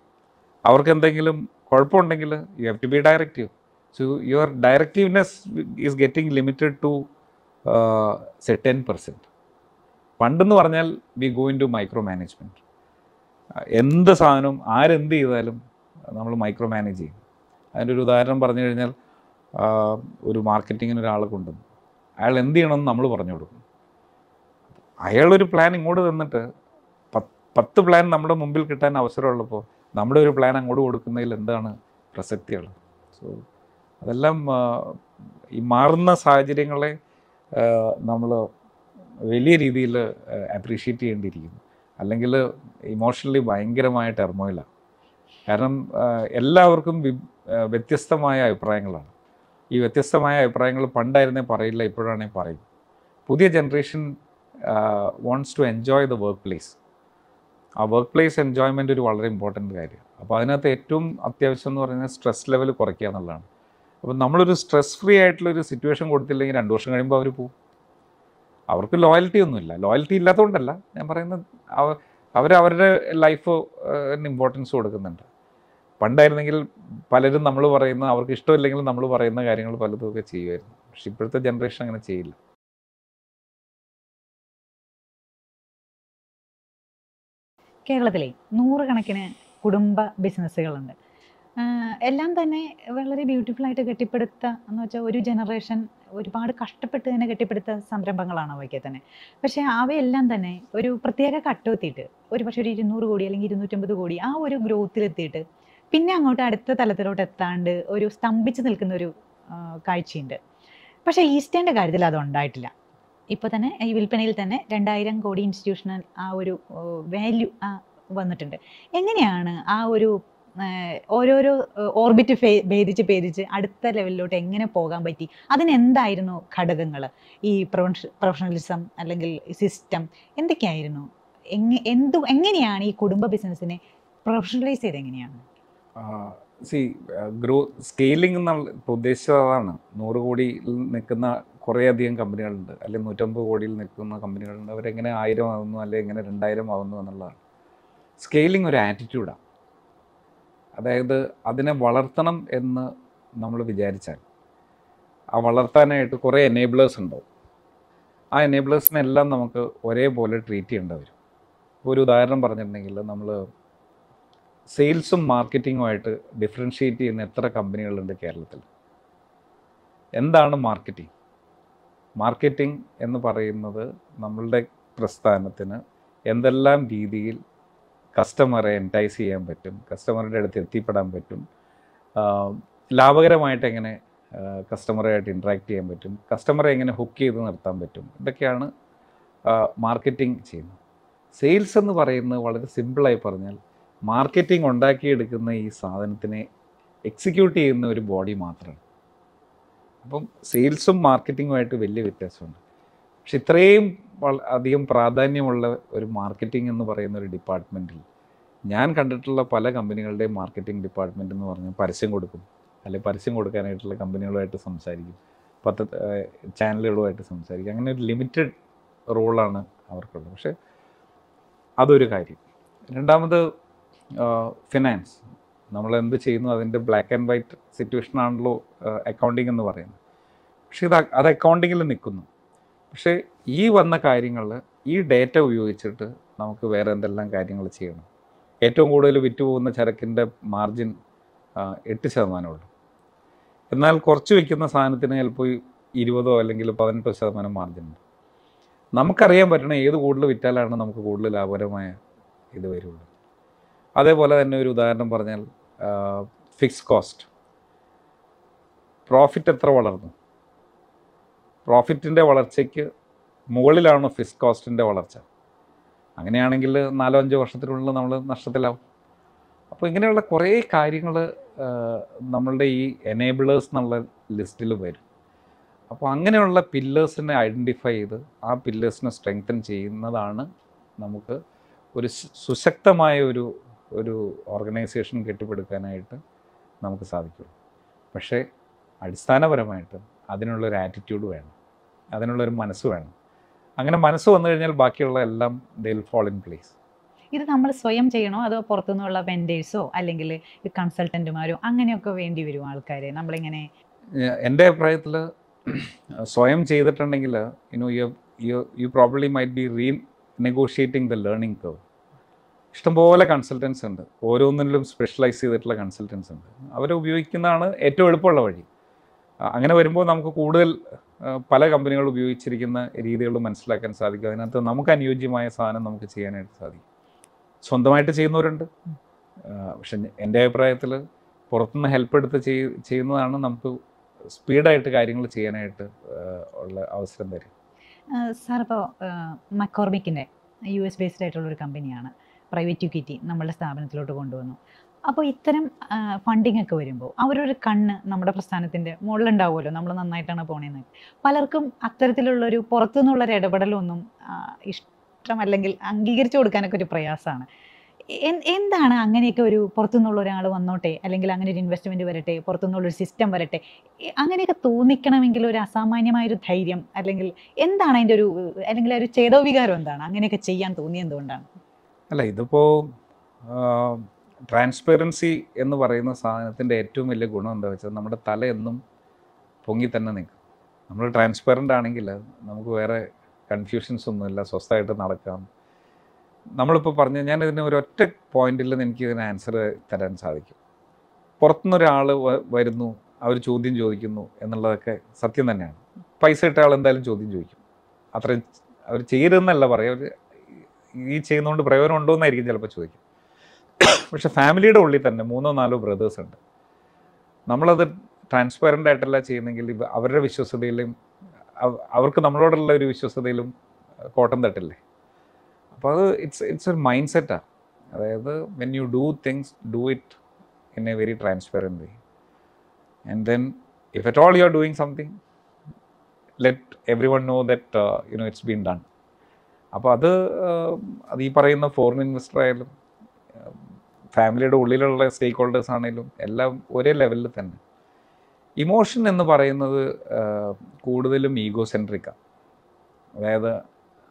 അവർക്ക് എന്തെങ്കിലും കുഴപ്പമുണ്ടെങ്കിൽ you have to be directive so your directiveness is getting limited to say ten percent പണ്ടെന്ന് പറഞ്ഞാൽ we go into micro management എന്ത് സാധനവും ആരെന്ത് ചെയ്താലും നമ്മൾ മൈക്രോ മാനേജ് ചെയ്യും. അതിന്റെ ഒരു ഉദാഹരണം പറഞ്ഞു കഴിഞ്ഞാൽ ഒരു മാർക്കറ്റിങ്ങിന് ഒരാളെ കൊണ്ടുവന്നു. അയാൾ എന്ത് ചെയ്യണമെന്ന് നമ്മൾ പറഞ്ഞു കൊടുക്കും. അയാളൊരു പ്ലാൻ ഇങ്ങോട്ട് തന്നിട്ട് പത്ത് പ്ലാൻ നമ്മുടെ മുമ്പിൽ കിട്ടാൻ അവസരമുള്ളപ്പോൾ നമ്മുടെ ഒരു പ്ലാൻ അങ്ങോട്ട് കൊടുക്കുന്നതിൽ എന്താണ് പ്രസക്തിയുള്ളത് സോ അതെല്ലാം ഈ മാറുന്ന സാഹചര്യങ്ങളെ നമ്മൾ വലിയ രീതിയിൽ അപ്രീഷിയേറ്റ് ചെയ്യേണ്ടിയിരിക്കുന്നു. അല്ലെങ്കിൽ ഇമോഷണലി ഭയങ്കരമായ ടെർമോയിലാണ് കാരണം എല്ലാവർക്കും വ്യത്യസ്തമായ അഭിപ്രായങ്ങളാണ്. ഈ വ്യത്യസ്തമായ അഭിപ്രായങ്ങൾ പണ്ടായിരുന്നേ പറയില്ല ഇപ്പോഴാണേ പറയും. പുതിയ generation wants to enjoy the workplace ആ വർക്ക് പ്ലേസ് എൻജോയ്മെന്റ് ഒരു വളരെ ഇമ്പോർട്ടന്റ് കാര്യമാണ് അപ്പോൾ അതിനകത്ത് ഏറ്റവും അത്യാവശ്യം എന്ന് പറയുന്നത് സ്ട്രെസ് ലെവൽ കുറയ്ക്കുക എന്നുള്ളതാണ്. അപ്പോൾ നമ്മളൊരു സ്ട്രെസ് ഫ്രീ ആയിട്ടുള്ളൊരു സിറ്റുവേഷൻ കൊടുത്തില്ലെങ്കിൽ രണ്ട് വർഷം കഴിയുമ്പോൾ അവർ പോകും അവർക്ക് ലോയൽറ്റി ഒന്നുമില്ല. ലോയൽറ്റി ഇല്ലാത്തതുകൊണ്ടല്ല. ഞാൻ പറയുന്നത് അവർ അവരവരുടെ ലൈഫ് ഇമ്പോർട്ടൻസ് കൊടുക്കുന്നുണ്ട്. പണ്ടായിരുന്നെങ്കിൽ പലരും നമ്മൾ പറയുന്ന അവർക്ക് ഇഷ്ടമില്ലെങ്കിൽ നമ്മൾ പറയുന്ന കാര്യങ്ങൾ പലതും ഒക്കെ ചെയ്യുമായിരുന്നു. പക്ഷെ ഇപ്പോഴത്തെ ജനറേഷൻ അങ്ങനെ ചെയ്യില്ല. കേരളത്തിലെ നൂറുകണക്കിന് കുടുംബ ബിസിനസ്സുകളുണ്ട്. എല്ലാം തന്നെ വളരെ ബ്യൂട്ടിഫുൾ ആയിട്ട് കെട്ടിപ്പടുത്ത എന്ന് വെച്ചാൽ ഒരു ജനറേഷൻ ഒരുപാട് കഷ്ടപ്പെട്ട് തന്നെ കെട്ടിപ്പടുത്ത സംരംഭങ്ങളാണ് അവയ്ക്ക് തന്നെ. പക്ഷേ അവയെല്ലാം തന്നെ ഒരു പ്രത്യേക കട്ടെത്തിയിട്ട് ഒരു പക്ഷേ ഒരു ഇരുന്നൂറ് കോടി അല്ലെങ്കിൽ ഇരുന്നൂറ്റമ്പത് കോടി ആ ഒരു ഗ്രോത്തിലെത്തിയിട്ട് പിന്നെ അങ്ങോട്ട് അടുത്ത തലത്തിലോട്ട് എത്താണ്ട് ഒരു സ്തംഭിച്ച് നിൽക്കുന്ന ഒരു കാഴ്ചയുണ്ട്. പക്ഷേ ഈസ്റ്റേന്റെ കാര്യത്തിൽ അത് ഉണ്ടായിട്ടില്ല. ഇപ്പോൾ തന്നെ ഈ വിൽപ്പനയിൽ തന്നെ രണ്ടായിരം കോടി ഇൻസ്റ്റിറ്റ്യൂഷണൽ ആ ഒരു വാല്യൂ വന്നിട്ടുണ്ട്. എങ്ങനെയാണ് ആ ഒരു ഓരോരോ ഓർബിറ്റ് ഭേദിച്ച് ഭേദിച്ച് അടുത്ത ലെവലിലോട്ട് എങ്ങനെ പോകാൻ പറ്റി? അതിനെന്തായിരുന്നു ഘടകങ്ങൾ ഈ പ്രൊഫഷ പ്രൊഫഷണലിസം അല്ലെങ്കിൽ സിസ്റ്റം എന്തൊക്കെയായിരുന്നു? എന്തു എങ്ങനെയാണ് ഈ കുടുംബ ബിസിനസ്സിനെ പ്രൊഫഷണലൈസ് ചെയ്ത് എങ്ങനെയാണ്? സി ഗ്രോ സ്കെയിലിംഗ് എന്നുള്ള ഇപ്പോൾ ഉദ്ദേശിച്ചത് നൂറ് കോടിയിൽ നിൽക്കുന്ന കുറേയധികം കമ്പനികളുണ്ട്. അല്ലെങ്കിൽ നൂറ്റമ്പത് കോടിയിൽ നിൽക്കുന്ന കമ്പനികളുണ്ട്. അവരെങ്ങനെ ആയിരം ആവുന്നു അല്ലെങ്കിൽ എങ്ങനെ രണ്ടായിരം ആവുന്നു എന്നുള്ളതാണ്. സ്കെയിലിംഗ് ഒരു ആറ്റിറ്റ്യൂഡാണ് അതായത് അതിനെ വളർത്തണം എന്ന് നമ്മൾ വിചാരിച്ചാൽ ആ വളർത്താനായിട്ട് കുറേ എനേബിളേഴ്സ് ഉണ്ടാവും. ആ എനേബിളേഴ്സിനെല്ലാം നമുക്ക് ഒരേപോലെ ട്രീറ്റ് ചെയ്യേണ്ടി വരും. ഇപ്പോൾ ഒരു ഉദാഹരണം പറഞ്ഞിട്ടുണ്ടെങ്കിൽ നമ്മൾ സെയിൽസും മാർക്കറ്റിങ്ങുമായിട്ട് ഡിഫറൻഷ്യേറ്റ് ചെയ്യുന്ന എത്ര കമ്പനികളുണ്ട് കേരളത്തിൽ? എന്താണ് മാർക്കറ്റിംഗ് മാർക്കറ്റിംഗ് എന്ന് പറയുന്നത് നമ്മളുടെ പ്രസ്ഥാനത്തിന് എന്തെല്ലാം രീതിയിൽ കസ്റ്റമറെ എന്റൈസ് ചെയ്യാൻ പറ്റും കസ്റ്റമറുടെ അടുത്ത് എത്തിപ്പെടാൻ പറ്റും ലാഭകരമായിട്ട് എങ്ങനെ കസ്റ്റമറായിട്ട് ഇൻട്രാക്ട് ചെയ്യാൻ പറ്റും കസ്റ്റമറെ എങ്ങനെ ഹുക്ക് ചെയ്ത് നിർത്താൻ പറ്റും ഇതൊക്കെയാണ് മാർക്കറ്റിംഗ് ചെയ്യുന്നത്. സെയിൽസ് എന്ന് പറയുന്നത് വളരെ സിമ്പിളായി പറഞ്ഞാൽ മാർക്കറ്റിംഗ് ഉണ്ടാക്കിയെടുക്കുന്ന ഈ സാധനത്തിനെ എക്സിക്യൂട്ട് ചെയ്യുന്ന ഒരു ബോഡി മാത്രമാണ്. അപ്പം സെയിൽസും മാർക്കറ്റിങ്ങുമായിട്ട് വലിയ വ്യത്യാസമുണ്ട്. പക്ഷെ ഇത്രയും അധികം പ്രാധാന്യമുള്ള ഒരു മാർക്കറ്റിംഗ് എന്ന് പറയുന്ന ഒരു ഡിപ്പാർട്ട്മെന്റിൽ ഞാൻ കണ്ടിട്ടുള്ള പല കമ്പനികളുടെയും മാർക്കറ്റിംഗ് ഡിപ്പാർട്ട്മെന്റ് എന്ന് പറഞ്ഞാൽ പരസ്യം കൊടുക്കും. അല്ലെങ്കിൽ പരസ്യം കൊടുക്കാനായിട്ടുള്ള കമ്പനികളുമായിട്ട് സംസാരിക്കും. പത്ര ചാനലുകളുമായിട്ട് സംസാരിക്കും. അങ്ങനെ ഒരു ലിമിറ്റഡ് റോളാണ് അവർക്കുള്ളത്. പക്ഷേ അതൊരു കാര്യം. രണ്ടാമത് ഫിനാൻസ്. നമ്മൾ എന്ത് ചെയ്യുന്നു? അതിന്റെ ബ്ലാക്ക് ആൻഡ് വൈറ്റ് സിറ്റുവേഷൻ ആണല്ലോ അക്കൗണ്ടിങ് എന്ന് പറയുന്നത്. പക്ഷേ ഇത് അത് അക്കൗണ്ടിങ്ങിൽ നിൽക്കുന്നു. പക്ഷേ ഈ വന്ന കാര്യങ്ങൾ ഈ ഡേറ്റ ഉപയോഗിച്ചിട്ട് നമുക്ക് വേറെ എന്തെല്ലാം കാര്യങ്ങൾ ചെയ്യണം? ഏറ്റവും കൂടുതൽ വിറ്റുപോകുന്ന ചരക്കിന്റെ മാർജിൻ എട്ട് ശതമാനമുള്ളൂ എന്നാൽ കുറച്ച് വിൽക്കുന്ന സാധനത്തിന് ചിലപ്പോൾ ഇരുപതോ അല്ലെങ്കിൽ പതിനെട്ടോ ശതമാനം മാർജിൻ ഉണ്ട്. നമുക്കറിയാൻ പറ്റണം ഏത് കൂടുതൽ വിറ്റാലാണ് നമുക്ക് കൂടുതൽ ലാഭകരമായ ഇത് വരുള്ളൂ. അതേപോലെ തന്നെ ഒരു ഉദാഹരണം പറഞ്ഞാൽ ഫിക്സ് കോസ്റ്റ് പ്രോഫിറ്റ് എത്ര വളർന്നു? പ്രോഫിറ്റിന്റെ വളർച്ചയ്ക്ക് മുകളിലാണ് ഫിക്സ് കോസ്റ്റിന്റെ വളർച്ച. അങ്ങനെയാണെങ്കിൽ നാലോ അഞ്ചോ വർഷത്തിനുള്ളിൽ നമ്മൾ നഷ്ടത്തിലാവും. അപ്പോൾ ഇങ്ങനെയുള്ള കുറേ കാര്യങ്ങൾ നമ്മളുടെ ഈ എനേബിളേഴ്സ് എന്നുള്ള ലിസ്റ്റിൽ വരും. അപ്പോൾ അങ്ങനെയുള്ള പില്ലേഴ്സിനെ ഐഡന്റിഫൈ ചെയ്ത് ആ പില്ലേഴ്സിനെ സ്ട്രെങ്തൻ ചെയ്യുന്നതാണ് നമുക്ക് ഒരു സുശക്തമായ ഒരു ഒരു ഓർഗനൈസേഷൻ കെട്ടിപ്പടുക്കാനായിട്ട് നമുക്ക് സാധിക്കുള്ളൂ. പക്ഷേ അടിസ്ഥാനപരമായിട്ട് അതിനുള്ളൊരു ആറ്റിറ്റ്യൂഡ് വേണം. അതിനുള്ളൊരു മനസ്സ് വേണം. അങ്ങനെ മനസ്സ് വന്നു കഴിഞ്ഞാൽ ബാക്കിയുള്ള എല്ലാം ദിൽ ഫോൾ ഇൻ പ്ലേസ് ഇത് നമ്മൾ സ്വയം ചെയ്യണോ? അതോ പുറത്തുനിന്നുള്ള വെൻഡേഴ്സോ അല്ലെങ്കിൽ കൺസൾട്ടന്റുമാരോ അങ്ങനെയൊക്കെ വേണ്ടി വരും ആൾക്കാരെ. നമ്മളിങ്ങനെ എന്റെ അഭിപ്രായത്തിൽ സ്വയം ചെയ്തിട്ടുണ്ടെങ്കിൽ you know you you you probably might be renegotiating the learning curve ഇഷ്ടംപോലെ കൺസൾട്ടൻസ് ഉണ്ട്. ഓരോന്നിലും സ്പെഷ്യലൈസ് ചെയ്തിട്ടുള്ള കൺസൾട്ടൻസ് ഉണ്ട്. അവരെ ഉപയോഗിക്കുന്നതാണ് ഏറ്റവും എളുപ്പമുള്ള വഴി. അങ്ങനെ വരുമ്പോൾ നമുക്ക് കൂടുതൽ പല കമ്പനികൾ ഉപയോഗിച്ചിരിക്കുന്ന രീതികൾ മനസ്സിലാക്കാൻ സാധിക്കും. അതിനകത്ത് നമുക്ക് അനുയോജ്യമായ സാധനം നമുക്ക് ചെയ്യാനായിട്ട് സാധിക്കും. സ്വന്തമായിട്ട് ചെയ്യുന്നവരുണ്ട്. പക്ഷെ എന്റെ അഭിപ്രായത്തിൽ പുറത്തുനിന്ന് ഹെൽപ്പ് എടുത്ത് ചെയ്- ചെയ്യുന്നതാണ് നമുക്ക് സ്പീഡായിട്ട് കാര്യങ്ങൾ ചെയ്യാനായിട്ട് ഉള്ള അവസരം തരും സാർ ഇപ്പോൾ മക്കോർമിക്കിന്റെ യു എസ് ബേസ്ഡ് ആയിട്ടുള്ള ഒരു കമ്പനിയാണ്. പ്രൈവറ്റ് ഇക്വിറ്റി നമ്മളുടെ സ്ഥാപനത്തിലോട്ട് കൊണ്ടുവന്നു. അപ്പോൾ ഇത്തരം ഫണ്ടിങ് ഒക്കെ വരുമ്പോൾ അവരൊരു കണ്ണ് നമ്മുടെ പ്രസ്ഥാനത്തിന്റെ മുകളിലുണ്ടാവുമല്ലോ? നമ്മൾ നന്നായിട്ടാണ് പോണേന്ന്. പലർക്കും അത്തരത്തിലുള്ളൊരു പുറത്തുനിന്നുള്ളൊരു ഇടപെടലൊന്നും ഇഷ്ടമല്ലെങ്കിൽ അംഗീകരിച്ചു കൊടുക്കാനൊക്കെ ഒരു പ്രയാസമാണ് എന്താണ് അങ്ങനെയൊക്കെ ഒരു പുറത്തുനിന്നുള്ള ഒരാൾ വന്നോട്ടെ? അല്ലെങ്കിൽ അങ്ങനെ ഒരു ഇൻവെസ്റ്റ്മെന്റ് വരട്ടെ പുറത്തുനിന്നുള്ളൊരു സിസ്റ്റം വരട്ടെ? അങ്ങനെയൊക്കെ തോന്നിക്കണമെങ്കിൽ ഒരു അസാമാന്യമായൊരു ധൈര്യം അല്ലെങ്കിൽ എന്താണ് അതിന്റെ ഒരു അല്ലെങ്കിൽ ഒരു ചേതോവികാരം എന്താണ്? അങ്ങനെയൊക്കെ ചെയ്യാൻ തോന്നിയത് എന്തുകൊണ്ടാണ്? അല്ല ഇതിപ്പോൾ ട്രാൻസ്പെറൻസി എന്ന് പറയുന്ന സാധനത്തിന്റെ ഏറ്റവും വലിയ ഗുണം എന്താ വെച്ചാൽ നമ്മുടെ തല എന്നും പൊങ്ങി തന്നെ നിൽക്കും. നമ്മൾ ട്രാൻസ്പെറന്റ് ആണെങ്കിൽ നമുക്ക് വേറെ കൺഫ്യൂഷൻസ് ഒന്നുമില്ല സ്വസ്ഥമായിട്ട് നടക്കാം. നമ്മളിപ്പോൾ പറഞ്ഞു ഞാൻ ഇതിന് ഒറ്റ പോയിന്റിൽ എനിക്ക് ഇതിന് ആൻസർ തരാൻ സാധിക്കും. പുറത്തുനിന്നൊരാൾ വരുന്നു അവർ ചോദ്യം ചോദിക്കുന്നു എന്നുള്ളതൊക്കെ സത്യം തന്നെയാണ്. പൈസ ഇട്ട ആൾ എന്തായാലും ചോദ്യം ചോദിക്കും. അത്രയും അവർ ചെയ്യരുതെന്നല്ല പറയും അവർ ഈ ചെയ്യുന്നതുകൊണ്ട് പ്രയോജനം ഉണ്ടോ എന്നായിരിക്കും ചിലപ്പോൾ ചോദിക്കും. പക്ഷെ ഫാമിലിയുടെ ഉള്ളിൽ തന്നെ മൂന്നോ നാലോ ബ്രദേഴ്സ് ഉണ്ട്. നമ്മളത് ട്രാൻസ്പെറന്റ് ആയിട്ടല്ല ചെയ്യുന്നെങ്കിൽ അവരുടെ വിശ്വസതയിലും അവ- അവർക്ക് നമ്മളോടുള്ള ഒരു വിശ്വസതയിലും കോട്ടം തട്ടില്ലേ? അപ്പോൾ അത് ഇറ്റ്സ് ഇറ്റ്സ് ഒരു മൈൻഡ് സെറ്റാണ് അതായത് when you do things do it in a very transparent way and then if at all you are doing something let everyone know that you know it's been done അപ്പോൾ അത് അത് ഈ പറയുന്ന ഫോറിൻ ഇൻവെസ്റ്റർ ആയാലും ഫാമിലിയുടെ ഉള്ളിലുള്ള സ്റ്റേക്ക് ഹോൾഡേഴ്സ് ആണെങ്കിലും എല്ലാം ഒരേ ലെവലിൽ തന്നെ. ഇമോഷൻ എന്ന് പറയുന്നത് കൂടുതലും ഈഗോ സെൻട്രിക്കാണ് അതായത്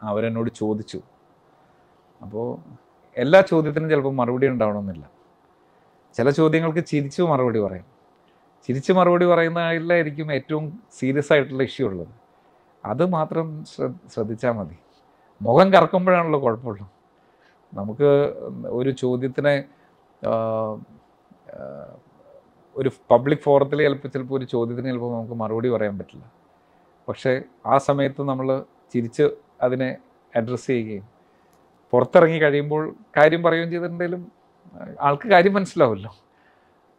അവരെന്നോട് ചോദിച്ചു. അപ്പോൾ എല്ലാ ചോദ്യത്തിനും ചിലപ്പോൾ മറുപടി ഉണ്ടാവണമെന്നില്ല. ചില ചോദ്യങ്ങൾക്ക് ചിരിച്ചു മറുപടി പറയും. ചിരിച്ചു മറുപടി പറയുന്നതിലായിരിക്കും ഏറ്റവും സീരിയസ് ആയിട്ടുള്ള ഇഷ്യൂ ഉള്ളത്. അത് മാത്രം ശ്രദ്ധിച്ചാൽ മതി. മുഖം കറക്കുമ്പോഴാണല്ലോ കുഴപ്പമുള്ളൂ. നമുക്ക് ഒരു ചോദ്യത്തിനെ ഒരു പബ്ലിക് ഫോറത്തിൽ ചിലപ്പോൾ ചിലപ്പോൾ ഒരു ചോദ്യത്തിന് ചിലപ്പോൾ നമുക്ക് മറുപടി പറയാൻ പറ്റില്ല. പക്ഷേ ആ സമയത്ത് നമ്മൾ ചിരിച്ച് അതിനെ അഡ്രസ്സ് ചെയ്യുകയും പുറത്തിറങ്ങി കഴിയുമ്പോൾ കാര്യം പറയുകയും ചെയ്തിട്ടുണ്ടെങ്കിലും ആൾക്ക് കാര്യം മനസ്സിലാവുമല്ലോ.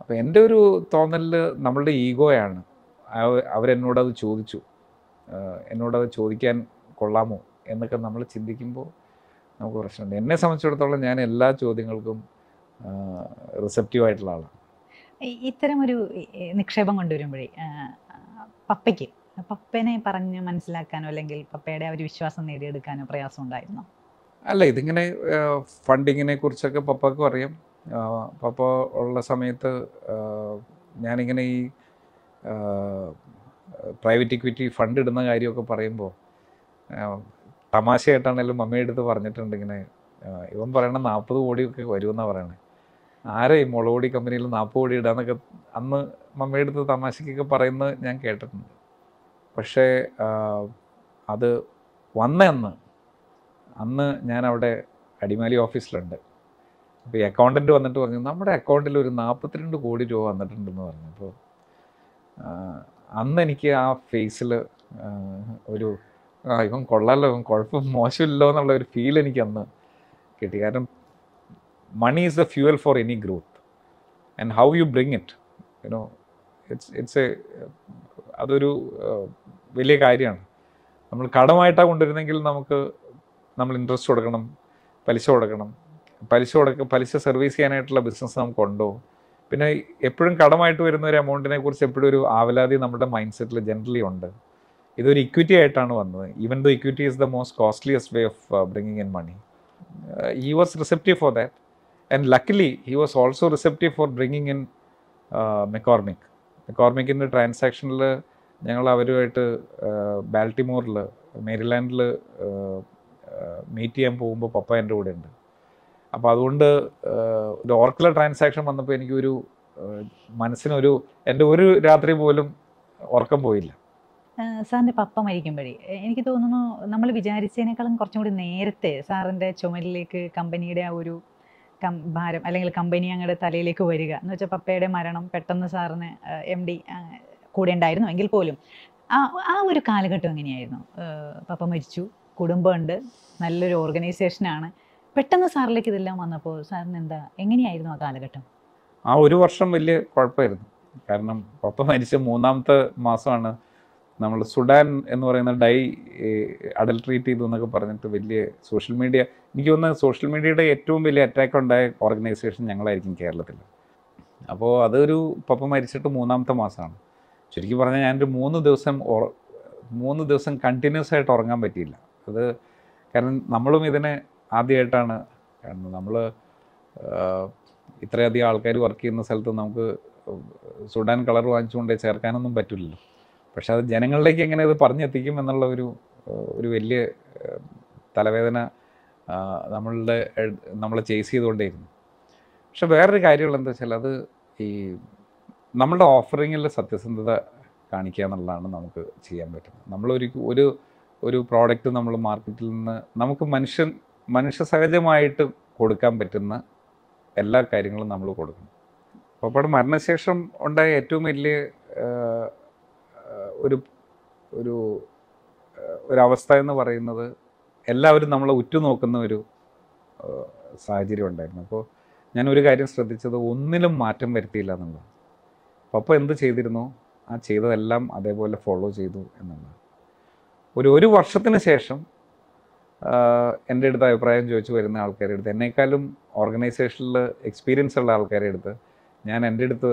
അപ്പോൾ എന്റെ ഒരു തോന്നലിൽ നമ്മളുടെ ഈഗോയാണ് അവ- അവരെന്നോടത് ചോദിച്ചു. എന്നോടത് ചോദിക്കാൻ കൊള്ളാമോ എന്നൊക്കെ നമ്മൾ ചിന്തിക്കുമ്പോൾ നമുക്ക് പ്രശ്നമുണ്ട്. എന്നെ സംബന്ധിച്ചിടത്തോളം ഞാൻ എല്ലാ ചോദ്യങ്ങൾക്കും റിസപ്റ്റീവ് ആയിട്ടുള്ള ആളാണ് ഇത്തരം ഒരു നിക്ഷേപം കൊണ്ടുവരുമ്പോഴേ പപ്പയ്ക്ക് പപ്പനെ പറഞ്ഞ് മനസ്സിലാക്കാനോ അല്ലെങ്കിൽ പപ്പയുടെ ആ ഒരു വിശ്വാസം നേടിയെടുക്കാനോ പ്രയാസം ഉണ്ടായിരുന്നു? അല്ല ഇതിങ്ങനെ ഫണ്ടിങ്ങിനെ കുറിച്ചൊക്കെ പപ്പക്കും അറിയാം. പപ്പ ഉള്ള സമയത്ത് ഞാനിങ്ങനെ ഈ പ്രൈവറ്റ് ഇക്വിറ്റി ഫണ്ട് ഇടുന്ന കാര്യമൊക്കെ പറയുമ്പോൾ തമാശയായിട്ടാണെങ്കിലും മമ്മിയുടെ അടുത്ത് പറഞ്ഞിട്ടുണ്ട് ഇങ്ങനെ ഇവൻ പറയണ നാൽപ്പത് കോടിയൊക്കെ വരുമെന്നാണ് പറയണേ. ആരെ ഈ മുളകുപൊടി കമ്പനിയിൽ നാൽപ്പത് കോടി ഇടാന്നൊക്കെ അന്ന് മമ്മിയുടെ അടുത്ത് തമാശക്കൊക്കെ പറയുന്നത് ഞാൻ കേട്ടിട്ടുണ്ട്. പക്ഷേ അത് വന്ന അന്ന് ഞാൻ അവിടെ അടിമാലി ഓഫീസിലുണ്ട്. അപ്പോൾ ഈ അക്കൗണ്ടന്റ് വന്നിട്ട് പറഞ്ഞു നമ്മുടെ അക്കൗണ്ടിൽ ഒരു നാൽപ്പത്തിരണ്ട് കോടി രൂപ വന്നിട്ടുണ്ടെന്ന് പറഞ്ഞു. അപ്പോൾ അന്ന് എനിക്ക് ആ ഫേസിൽ ഒരു ഇവൻ കൊള്ളാലോ ഇവൻ കുഴപ്പം മോശമില്ലല്ലോ എന്നുള്ള ഒരു ഫീൽ എനിക്ക് അന്ന് കിട്ടി. കാരണം money is the fuel for any growth and how you bring it you know it's it's a അതൊരു ആ, വലിയ കാര്യമാണ്. നമ്മൾ കടമായിട്ടാണ് കൊണ്ടുവരുന്നെങ്കിൽ നമുക്ക് നമ്മൾ ഇൻട്രസ്റ്റ് കൊടുക്കണം പലിശ കൊടുക്കണം. പലിശ കൊടുക്ക പലിശ സർവീസ് ചെയ്യാനായിട്ടുള്ള ബിസിനസ് നമുക്ക് ഉണ്ടോ? പിന്നെ എപ്പോഴും കടമായിട്ട് വരുന്ന ഒരു എമൗണ്ടിനെ കുറിച്ച് എപ്പോഴും ഒരു ആവലാതി നമ്മുടെ മൈൻഡ് സെറ്റിൽ ജനറലി ഉണ്ട്. ഇതൊരു ഇക്വിറ്റി ആയിട്ടാണ് വന്നത്. Even though equity is the most costliest way of bringing in money he was receptive for that and luckily he was also receptive for bringing in McCormick മെക്കോർമിക്കിന്റെ ട്രാൻസാക്ഷനിൽ ഞങ്ങൾ അവരുമായിട്ട് ബാൽട്ടിമോറിൽ മേരിലാൻഡിൽ മീറ്റ് ചെയ്യാൻ പോകുമ്പോൾ പപ്പ എന്റെ കൂടെ ഉണ്ട്. അപ്പോൾ അതുകൊണ്ട് ആഹ്, ഒരു ഓർക്കുലർ ട്രാൻസാക്ഷൻ വന്നപ്പോൾ എനിക്കൊരു ആഹ്, മനസ്സിനൊരു എന്റെ ഒരു രാത്രി പോലും ഉറക്കം പോയില്ല. സാറിന്റെ പപ്പ മരിക്കുമ്പോഴേ എനിക്ക് തോന്നുന്നു നമ്മൾ വിചാരിച്ചതിനേക്കാളും കുറച്ചും കൂടി നേരത്തെ സാറിന്റെ ചുമലിലേക്ക് കമ്പനിയുടെ ആ ഒരു ഭാരം അല്ലെങ്കിൽ കമ്പനി അങ്ങയുടെ തലയിലേക്ക് വരിക. എന്ന് വെച്ചാൽ പപ്പയുടെ മരണം പെട്ടെന്ന് സാറിന് എം ഡി കൂടെ ഉണ്ടായിരുന്നു എങ്കിൽ പോലും. ആ ആ ഒരു കാലഘട്ടം എങ്ങനെയായിരുന്നു? പപ്പ മരിച്ചു. കുടുംബമുണ്ട്. നല്ലൊരു ഓർഗനൈസേഷനാണ് പെട്ടെന്ന് സാറിലേക്ക് ഇതെല്ലാം വന്നപ്പോൾ സാറിന് എന്താ എങ്ങനെയായിരുന്നു ആ കാലഘട്ടം? ആ ഒരു വർഷം വലിയ കുഴപ്പമായിരുന്നു. കാരണം പപ്പ മരിച്ച മൂന്നാമത്തെ മാസമാണ് നമ്മൾ സുഡാൻ എന്ന് പറയുന്ന ഡൈ അഡൽട്രീറ്റ് ചെയ്തു എന്നൊക്കെ പറഞ്ഞിട്ട് വലിയ സോഷ്യൽ മീഡിയ എനിക്ക് തോന്നുന്നത് സോഷ്യൽ മീഡിയയുടെ ഏറ്റവും വലിയ അറ്റാക്ക് ഉണ്ടായ ഓർഗനൈസേഷൻ ഞങ്ങളായിരിക്കും കേരളത്തിൽ. അപ്പോൾ അതൊരു പപ്പ മരിച്ചിട്ട് മൂന്നാമത്തെ മാസമാണ്. ശരിക്കും പറഞ്ഞാൽ ഞാനൊരു മൂന്ന് ദിവസം മൂന്ന് ദിവസം കണ്ടിന്യൂസ് ആയിട്ട് ഉറങ്ങാൻ പറ്റിയില്ല. അത് കാരണം നമ്മളും ഇതിനെ ആദ്യമായിട്ടാണ് കാരണം നമ്മൾ ഇത്രയധികം ആൾക്കാർ വർക്ക് ചെയ്യുന്ന സ്ഥലത്ത് നമുക്ക് സുഡാൻ കളർ വാങ്ങിച്ചുകൊണ്ട് ചേർക്കാനൊന്നും പറ്റില്ലല്ലോ. പക്ഷെ അത് ജനങ്ങളിലേക്ക് എങ്ങനെ ഇത് പറഞ്ഞെത്തിക്കും എന്നുള്ള ഒരു ഒരു വലിയ തലവേദന നമ്മളുടെ നമ്മളെ ചേസ് ചെയ്തുകൊണ്ടേയിരുന്നു. പക്ഷെ വേറൊരു കാര്യമുള്ള എന്താ വെച്ചാൽ അത് ഈ നമ്മളുടെ ഓഫറിങ്ങിൽ സത്യസന്ധത കാണിക്കുക എന്നുള്ളതാണ് നമുക്ക് ചെയ്യാൻ പറ്റുന്നത്. നമ്മളൊരു ഒരു ഒരു പ്രോഡക്റ്റ് നമ്മൾ മാർക്കറ്റിൽ നിന്ന് നമുക്ക് മനുഷ്യൻ മനുഷ്യ സഹജമായിട്ട് കൊടുക്കാൻ പറ്റുന്ന എല്ലാ കാര്യങ്ങളും നമ്മൾ കൊടുക്കണം. പപ്പയുടെ മരണശേഷം ഉണ്ടായ ഏറ്റവും വലിയ ഒരു ഒരു ഒരവസ്ഥ എന്ന് പറയുന്നത് എല്ലാവരും നമ്മളെ ഉറ്റുനോക്കുന്ന ഒരു സാഹചര്യം ഉണ്ടായിരുന്നു. അപ്പോൾ ഞാൻ ഒരു കാര്യം ശ്രദ്ധിച്ചത് ഒന്നിലും മാറ്റം വരുത്തിയില്ല എന്നുള്ളത് പപ്പ എന്ത് ചെയ്തിരുന്നു? ആ ചെയ്തതെല്ലാം അതേപോലെ ഫോളോ ചെയ്തു എന്നുള്ളതാണ്. ഒരു ഒരു വർഷത്തിന് ശേഷം എന്റെ അടുത്ത് അഭിപ്രായം ചോദിച്ചു വരുന്ന ആൾക്കാരുടെ അടുത്ത് എന്നേക്കാളും ഓർഗനൈസേഷനിൽ എക്സ്പീരിയൻസ് ഉള്ള ആൾക്കാരുടെ അടുത്ത് ഞാൻ എന്റെ അടുത്ത്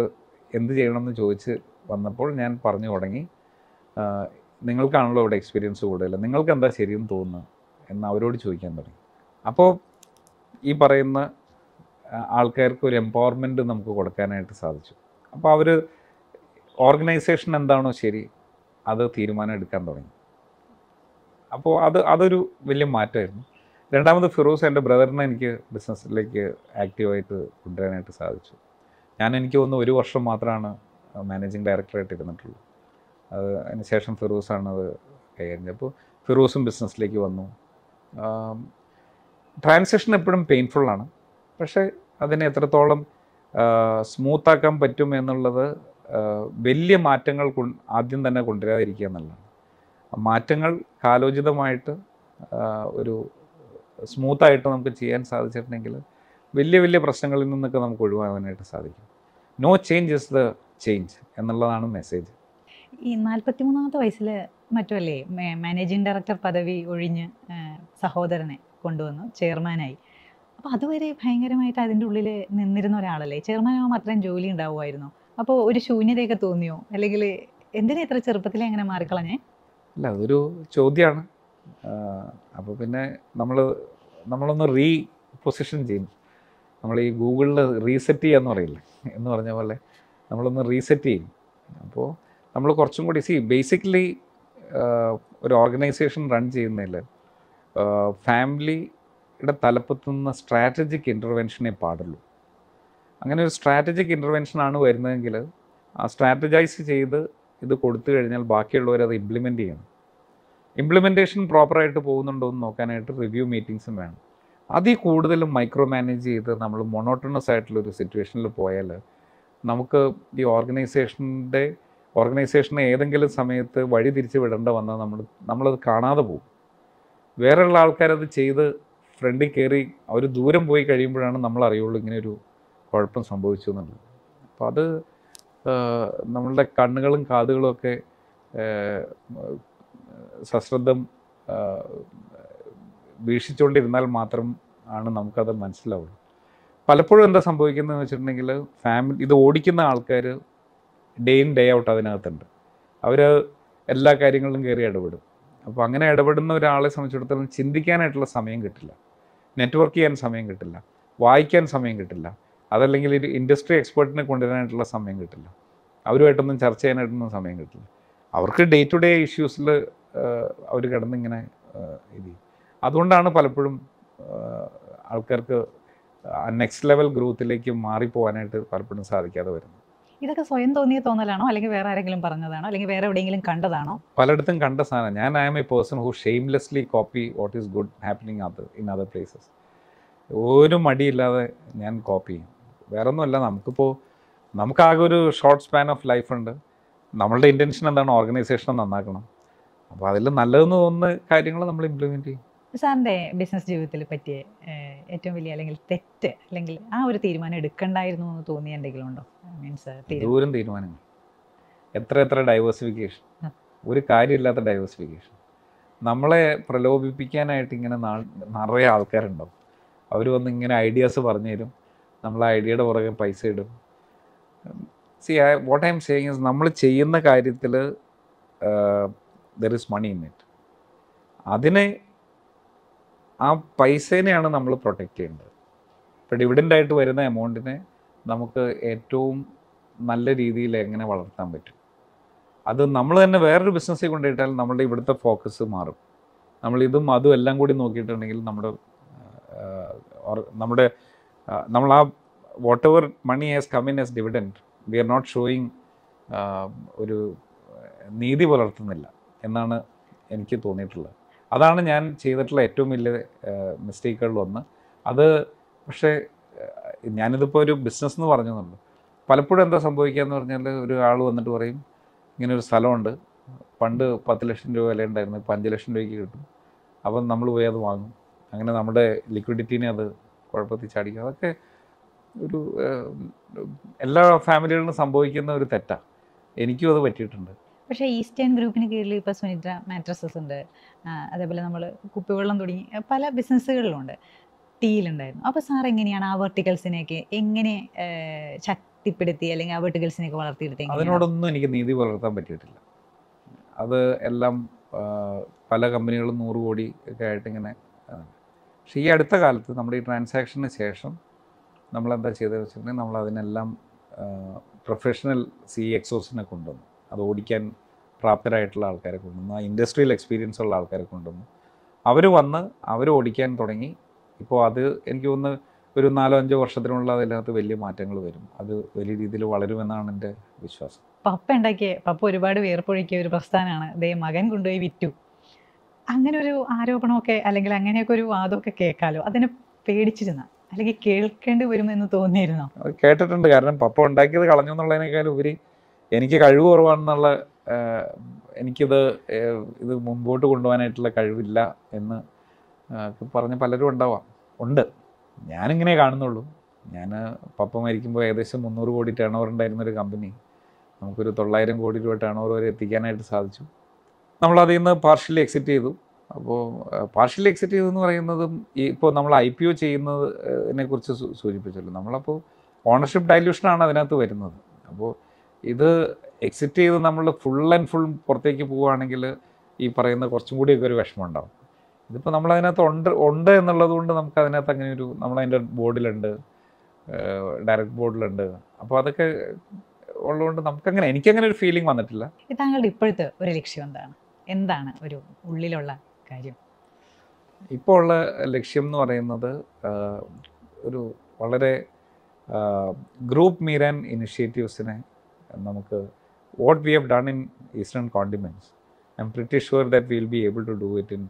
എന്ത് ചെയ്യണമെന്ന് ചോദിച്ച് വന്നപ്പോൾ ഞാൻ പറഞ്ഞു തുടങ്ങി നിങ്ങൾക്കാണല്ലോ ഇവിടെ എക്സ്പീരിയൻസ് കൂടുതൽ. നിങ്ങൾക്ക് എന്താ ശരിയെന്ന് തോന്നുന്നത്? എന്ന് അവരോട് ചോദിക്കാൻ തുടങ്ങി. അപ്പോൾ ഈ പറയുന്ന ആൾക്കാർക്ക് ഒരു എംപവർമെന്റ് നമുക്ക് കൊടുക്കാനായിട്ട് സാധിച്ചു. അപ്പോൾ അവർ ഓർഗനൈസേഷൻ എന്താണോ ശരി അത് തീരുമാനം എടുക്കാൻ തുടങ്ങി. അപ്പോൾ അത് അതൊരു വലിയ മാറ്റമായിരുന്നു. രണ്ടാമത് ഫിറോസ് എന്റെ ബ്രദറിനെ എനിക്ക് ബിസിനസ്സിലേക്ക് ആക്റ്റീവായിട്ട് കൊണ്ടുവരാനായിട്ട് സാധിച്ചു. ഞാൻ എനിക്ക് തോന്നുന്നു ഒരു വർഷം മാത്രമാണ് മാനേജിങ് ഡയറക്ടറായിട്ട് ഇരുന്നിട്ടുള്ളൂ. അത് അതിന് ശേഷം ഫിറോസാണ് അത് കൈകാര്യം അപ്പോൾ ഫിറോസും ബിസിനസ്സിലേക്ക് വന്നു. ട്രാൻസാക്ഷൻ എപ്പോഴും പെയിൻഫുൾ ആണ്. പക്ഷേ അതിനെ എത്രത്തോളം സ്മൂത്താക്കാൻ പറ്റും എന്നുള്ളത് വലിയ മാറ്റങ്ങൾ ആദ്യം തന്നെ കൊണ്ടുവരാതിരിക്കുക എന്നുള്ളതാണ്. മാറ്റങ്ങൾ കാലോചിതമായിട്ട് ഒരു സ്മൂത്തായിട്ട് നമുക്ക് ചെയ്യാൻ സാധിച്ചിട്ടുണ്ടെങ്കിൽ വലിയ വലിയ പ്രശ്നങ്ങളിൽ നിന്നൊക്കെ നമുക്ക് ഒഴിവാകാനായിട്ട് സാധിക്കും. No change is the change എന്നുള്ളതാണ് മെസ്സേജ് ഈ നാൽപ്പത്തി മൂന്നാമത്തെ വയസ്സിൽ മറ്റുമല്ലേ മാനേജിങ് ഡയറക്ടർ പദവി ഒഴിഞ്ഞ് സഹോദരനെ കൊണ്ടുവന്നു ചെയർമാനായി അപ്പോൾ അതുവരെ ഭയങ്കരമായിട്ട് അതിന്റെ ഉള്ളിൽ നിന്നിരുന്ന ഒരാളല്ലേ? ചെയർമാനാകുമ്പോൾ അത്രയും ജോലി ഉണ്ടാവുമായിരുന്നു? അപ്പോൾ ഒരു ശൂന്യതയൊക്കെ തോന്നിയോ? അല്ലെങ്കിൽ എന്തിനാ ഇത്ര ചെറുപ്പത്തിൽ അങ്ങനെ മാറിക്കളഞ്ഞേ? അല്ല അതൊരു ചോദ്യമാണ് അപ്പോൾ പിന്നെ നമ്മൾ നമ്മളൊന്ന് റീ പൊസിഷൻ ചെയ്യും നമ്മൾ ഈ ഗൂഗിളിൽ റീസെറ്റ് ചെയ്യാന്ന് പറയില്ലേ? എന്ന് പറഞ്ഞ പോലെ നമ്മളൊന്ന് റീസെറ്റ് ചെയ്യും. അപ്പോൾ നമ്മൾ കുറച്ചും കൂടി സി ബേസിക്കലി ഒരു ഓർഗനൈസേഷൻ റൺ ചെയ്യുന്നതിൽ ഫാമിലിയുടെ തലപ്പത്തു നിന്ന് സ്ട്രാറ്റജിക് ഇന്റർവെൻഷനേ പാടുള്ളൂ. അങ്ങനെ ഒരു സ്ട്രാറ്റജിക് ഇന്റർവെൻഷനാണ് വരുന്നതെങ്കിൽ ആ സ്ട്രാറ്റജൈസ് ചെയ്ത് ഇത് കൊടുത്തു കഴിഞ്ഞാൽ ബാക്കിയുള്ളവർ അത് ഇംപ്ലിമെന്റ് ചെയ്യണം. ഇംപ്ലിമെന്റേഷൻ പ്രോപ്പറായിട്ട് പോകുന്നുണ്ടോ എന്ന് നോക്കാനായിട്ട് റിവ്യൂ മീറ്റിങ്സും വേണം. അതിൽ കൂടുതലും മൈക്രോ മാനേജ് ചെയ്ത് നമ്മൾ മൊണോട്ടണസ് ആയിട്ടുള്ള ഒരു സിറ്റുവേഷനിൽ പോയാൽ നമുക്ക് ഈ ഓർഗനൈസേഷന്റെ ഓർഗനൈസേഷനെ ഏതെങ്കിലും സമയത്ത് വഴി തിരിച്ച് വിടേണ്ട വന്നാൽ നമ്മൾ നമ്മളത് കാണാതെ പോകും. വേറെയുള്ള ആൾക്കാരത് ചെയ്ത് ഫ്രണ്ടിൽ കയറി അവർ ദൂരം പോയി കഴിയുമ്പോഴാണ് നമ്മൾ അറിയുള്ളൂ ഇങ്ങനെ ഒരു കുഴപ്പം സംഭവിച്ചു എന്നുള്ളത്. അപ്പോൾ അത് നമ്മളുടെ കണ്ണുകളും കാതുകളും ഒക്കെ സശ്രദ്ധം വീക്ഷിച്ചുകൊണ്ടിരുന്നാൽ മാത്രം ആണ് നമുക്കത് മനസ്സിലാവുള്ളൂ. പലപ്പോഴും എന്താ സംഭവിക്കുന്നതെന്ന് വെച്ചിട്ടുണ്ടെങ്കിൽ ഫാമിലി ഇത് ഓടിക്കുന്ന ആൾക്കാർ ഡേ ഇൻ ഡേ ഔട്ട് അതിനകത്തുണ്ട്. അവർ എല്ലാ കാര്യങ്ങളിലും കയറി ഇടപെടും. അപ്പോൾ അങ്ങനെ ഇടപെടുന്ന ഒരാളെ സംബന്ധിച്ചിടത്തോളം ചിന്തിക്കാനായിട്ടുള്ള സമയം കിട്ടില്ല. നെറ്റ്വർക്ക് ചെയ്യാൻ സമയം കിട്ടില്ല. വായിക്കാൻ സമയം കിട്ടില്ല. അതല്ലെങ്കിൽ ഒരു ഇൻഡസ്ട്രി എക്സ്പേർട്ടിനെ കൊണ്ടുവരാനായിട്ടുള്ള സമയം കിട്ടില്ല. അവരുമായിട്ടൊന്നും ചർച്ച ചെയ്യാനായിട്ടൊന്നും സമയം കിട്ടില്ല. അവർക്ക് ഡേ ടു ഡേ ഇഷ്യൂസിൽ അവർ കിടന്നിങ്ങനെ ഇത് അതുകൊണ്ടാണ് പലപ്പോഴും ആൾക്കാർക്ക് നെക്സ്റ്റ് ലെവൽ ഗ്രോത്തിലേക്ക് മാറിപ്പോവാനായിട്ട് പലപ്പോഴും സാധിക്കാതെ വരുന്നത്. ഇതൊക്കെ സ്വയം തോന്നിയ തോന്നലാണോ? അല്ലെങ്കിൽ വേറെ ആരെങ്കിലും പറഞ്ഞതാണോ? അല്ലെങ്കിൽ വേറെ എവിടെയെങ്കിലും കണ്ടതാണോ? പലയിടത്തും കണ്ട സാധനം. ഞാൻ I'm a person who shamelessly copy what is good happening other in other places. ഒരു മടിയില്ലാതെ ഞാൻ കോപ്പി ചെയ്യും. വേറെ ഒന്നുമല്ല നമുക്കിപ്പോൾ നമുക്കാകെ ഒരു ഷോർട്ട് സ്പാൻ ഓഫ് ലൈഫ് ഉണ്ട്. നമ്മളുടെ ഇന്റൻഷൻ എന്താണ്? ഓർഗനൈസേഷനെ നന്നാക്കണം. അപ്പോൾ അതിൽ നല്ലതെന്ന് തോന്നുന്ന കാര്യങ്ങൾ നമ്മൾ ഇംപ്ലിമെന്റ് ചെയ്യും. സാറിന്റെ ബിസിനസ് ജീവിതത്തിൽ പറ്റിയ ഏറ്റവും വലിയ അല്ലെങ്കിൽ തെറ്റ് അല്ലെങ്കിൽ ആ ഒരു തീരുമാനം എടുക്കണ്ടായിരുന്നു എന്ന് തോന്നിയ എന്തെങ്കിലും ഉണ്ടോ? മീൻസ് ദൂരം തീരുമാനങ്ങൾ. എത്ര എത്ര ഡൈവേഴ്സിഫിക്കേഷൻ ഒരു കാര്യമില്ലാത്ത ഡൈവേഴ്സിഫിക്കേഷൻ നമ്മളെ പ്രലോഭിപ്പിക്കാനായിട്ട് ഇങ്ങനെ നിറയെ ആൾക്കാരുണ്ടാവും. അവർ വന്ന് ഇങ്ങനെ ഐഡിയാസ് പറഞ്ഞു തരും. നമ്മൾ ഐഡിയയുടെ പുറകെ പൈസ ഇടും. See I what I'm saying is നമ്മൾ ചെയ്യുന്ന കാര്യത്തിൽ there is money in it അതിനെ ആ പൈസേനെയാണ് നമ്മൾ പ്രൊട്ടക്റ്റ് ചെയ്യേണ്ടത്. ഇപ്പോൾ ഡിവിഡന്റ് ആയിട്ട് വരുന്ന എമൗണ്ടിനെ നമുക്ക് ഏറ്റവും നല്ല രീതിയിൽ എങ്ങനെ വളർത്താൻ പറ്റും? അത് നമ്മൾ തന്നെ വേറൊരു ബിസിനസ്സിൽ കൊണ്ടുപോയിട്ടാൽ നമ്മളുടെ ഇവിടുത്തെ ഫോക്കസ് മാറും. നമ്മൾ ഇതും അതും എല്ലാം കൂടി നോക്കിയിട്ടുണ്ടെങ്കിൽ നമ്മുടെ നമ്മുടെ നമ്മൾ ആ whatever money has come in as dividend we are not showing ഒരു നീതി പുലർത്തുന്നില്ല എന്നാണ് എനിക്ക് തോന്നിയിട്ടുള്ളത്. അതാണ് ഞാൻ ചെയ്തിട്ടുള്ള ഏറ്റവും വലിയ മിസ്റ്റേക്കുകളിൽ ഒന്ന് അത് പക്ഷേ ഞാനിതിപ്പോൾ ഒരു ബിസിനസ് എന്ന് പറഞ്ഞതുണ്ട്. പലപ്പോഴും എന്താ സംഭവിക്കുക എന്ന് പറഞ്ഞാൽ ഒരു ആൾ വന്നിട്ട് പറയും ഇങ്ങനെ ഒരു സ്ഥലമുണ്ട്. പണ്ട് പത്ത് ലക്ഷം രൂപ വില ഉണ്ടായിരുന്നു ഇപ്പം അഞ്ച് ലക്ഷം രൂപയ്ക്ക് കിട്ടും. അപ്പം നമ്മൾ പോയി അത് വാങ്ങും. അങ്ങനെ നമ്മുടെ ലിക്വിഡിറ്റീനെ അത് കുഴപ്പത്തിൽ ചാടിക്കുക അതൊക്കെ ഒരു എല്ലാ ഫാമിലികളിലും സംഭവിക്കുന്ന ഒരു തെറ്റാണ് എനിക്കും അത് പറ്റിയിട്ടുണ്ട്. പക്ഷേ ഈസ്റ്റേൺ ഗ്രൂപ്പിന് കീഴിൽ ഇപ്പോൾ സുനിദ്ര മാട്രസസ് ഉണ്ട് അതേപോലെ നമ്മൾ കുപ്പിവെള്ളം തുടങ്ങി പല ബിസിനസ്സുകളിലുണ്ട് ടീയിലുണ്ടായിരുന്നു അപ്പോൾ സാർ എങ്ങനെയാണ് ആ വെർട്ടിക്കൽസിനെയൊക്കെ എങ്ങനെ ശക്തിപ്പെടുത്തി അല്ലെങ്കിൽ ആ വെർട്ടിക്കൽസിനെയൊക്കെ വളർത്തിയെടുത്തി? അതിനോടൊന്നും എനിക്ക് നീതി പുലർത്താൻ പറ്റിയിട്ടില്ല അത് എല്ലാം പല കമ്പനികളും നൂറ് കോടി ഒക്കെ ആയിട്ട് ഇങ്ങനെ. പക്ഷേ ഈ അടുത്ത കാലത്ത് നമ്മുടെ ഈ ട്രാൻസാക്ഷന് ശേഷം നമ്മളെന്താ ചെയ്തതെന്ന് വെച്ചിട്ടുണ്ടെങ്കിൽ നമ്മൾ അതിനെല്ലാം പ്രൊഫഷണൽ സി എക്സോസിനെ കൊണ്ടുവന്നു അത് ഓടിക്കാൻ പ്രാപ്തരായിട്ടുള്ള ആൾക്കാരെ കൊണ്ടുവന്നു. ആ ഇൻഡസ്ട്രിയൽ എക്സ്പീരിയൻസ് ഉള്ള ആൾക്കാരെ കൊണ്ടുവന്നു. അവർ വന്ന് അവർ ഓടിക്കാൻ തുടങ്ങി. ഇപ്പോൾ അത് എനിക്ക് തോന്നുന്നു ഒരു നാലോ അഞ്ചോ വർഷത്തിനുള്ള അതിനകത്ത് വലിയ മാറ്റങ്ങൾ വരും. അത് വലിയ രീതിയിൽ വളരുമെന്നാണ് എന്റെ വിശ്വാസം. പപ്പ ഉണ്ടാക്കിയ പപ്പ ഒരുപാട് വേർപ്പൊഴിക്കിയ ഒരു പ്രസ്ഥാനമാണ്. ദേ മകൻ കൊണ്ടുപോയി വിറ്റു. അങ്ങനെ ഒരു ആരോപണമൊക്കെ അല്ലെങ്കിൽ അങ്ങനെയൊക്കെ ഒരു വാദമൊക്കെ കേൾക്കാലോ? അതിനെ പേടിച്ചിരുന്ന അല്ലെങ്കിൽ കേൾക്കേണ്ടി വരുമെന്ന് തോന്നിയിരുന്നോ? കേട്ടിട്ടുണ്ട്. കാരണം പപ്പ ഉണ്ടാക്കിയത് കളഞ്ഞു എന്നുള്ളതിനേക്കാൾ ഉപരി എനിക്ക് കഴിവ് കുറവാണെന്നുള്ള എനിക്കിത് ഇത് മുമ്പോട്ട് കൊണ്ടുപോകാനായിട്ടുള്ള കഴിവില്ല എന്ന് പറഞ്ഞ പലരും ഉണ്ടാവാം. ഉണ്ട്. ഞാനിങ്ങനെ കാണുന്നുള്ളൂ. ഞാൻ പപ്പ മരിക്കുമ്പോൾ ഏകദേശം മുന്നൂറ് കോടി ടേൺ ഓവർ ഉണ്ടായിരുന്ന ഒരു കമ്പനി നമുക്കൊരു തൊള്ളായിരം കോടി രൂപ ടേൺ ഓവർ വരെ എത്തിക്കാനായിട്ട് സാധിച്ചു. നമ്മൾ നിന്ന് പാർഷ്യലി എക്സിറ്റ് ചെയ്തു. അപ്പോൾ പാർഷ്യലി എക്സിറ്റ് ചെയ്തു എന്ന് പറയുന്നതും ഈ ഇപ്പോൾ നമ്മൾ ഐ പി ഒ ചെയ്യുന്നതിനെ കുറിച്ച് സൂചിപ്പിച്ചല്ലോ. നമ്മളപ്പോൾ ഓണർഷിപ്പ് ഡൈല്യൂഷനാണ് അതിനകത്ത് വരുന്നത്. അപ്പോൾ ഇത് എക്സിറ്റ് ചെയ്ത് നമ്മൾ ഫുൾ ആൻഡ് ഫുൾ പുറത്തേക്ക് പോവുകയാണെങ്കിൽ ഈ പറയുന്ന കുറച്ചും കൂടിയൊക്കെ ഒരു വിഷമം ഉണ്ടാവും ഇതിപ്പോൾ നമ്മൾ അതിനകത്ത് ഉണ്ട് ഉണ്ട് എന്നുള്ളത് കൊണ്ട് നമുക്ക് അതിനകത്ത് അങ്ങനെ ഒരു നമ്മളതിന്റെ ബോർഡിലുണ്ട് ഡയറക്റ്റ് ബോർഡിലുണ്ട്. അപ്പോൾ അതൊക്കെ ഉള്ളതുകൊണ്ട് നമുക്കങ്ങനെ എനിക്കങ്ങനെ ഒരു ഫീലിംഗ് വന്നിട്ടില്ല. താങ്കളുടെ ഇപ്പോഴത്തെ ഒരു ലക്ഷ്യം എന്താണ്? എന്താണ് ഒരു ഉള്ളിലുള്ള കാര്യം? ഇപ്പോൾ ഉള്ള ലക്ഷ്യം എന്ന് പറയുന്നത് ഒരു വളരെ ഗ്രൂപ്പ് മീരാൻ ഇനിഷ്യേറ്റീവ്സിനെ നമുക്ക് what we have done in Eastern Condiments I'm pretty sure that will be able to do it in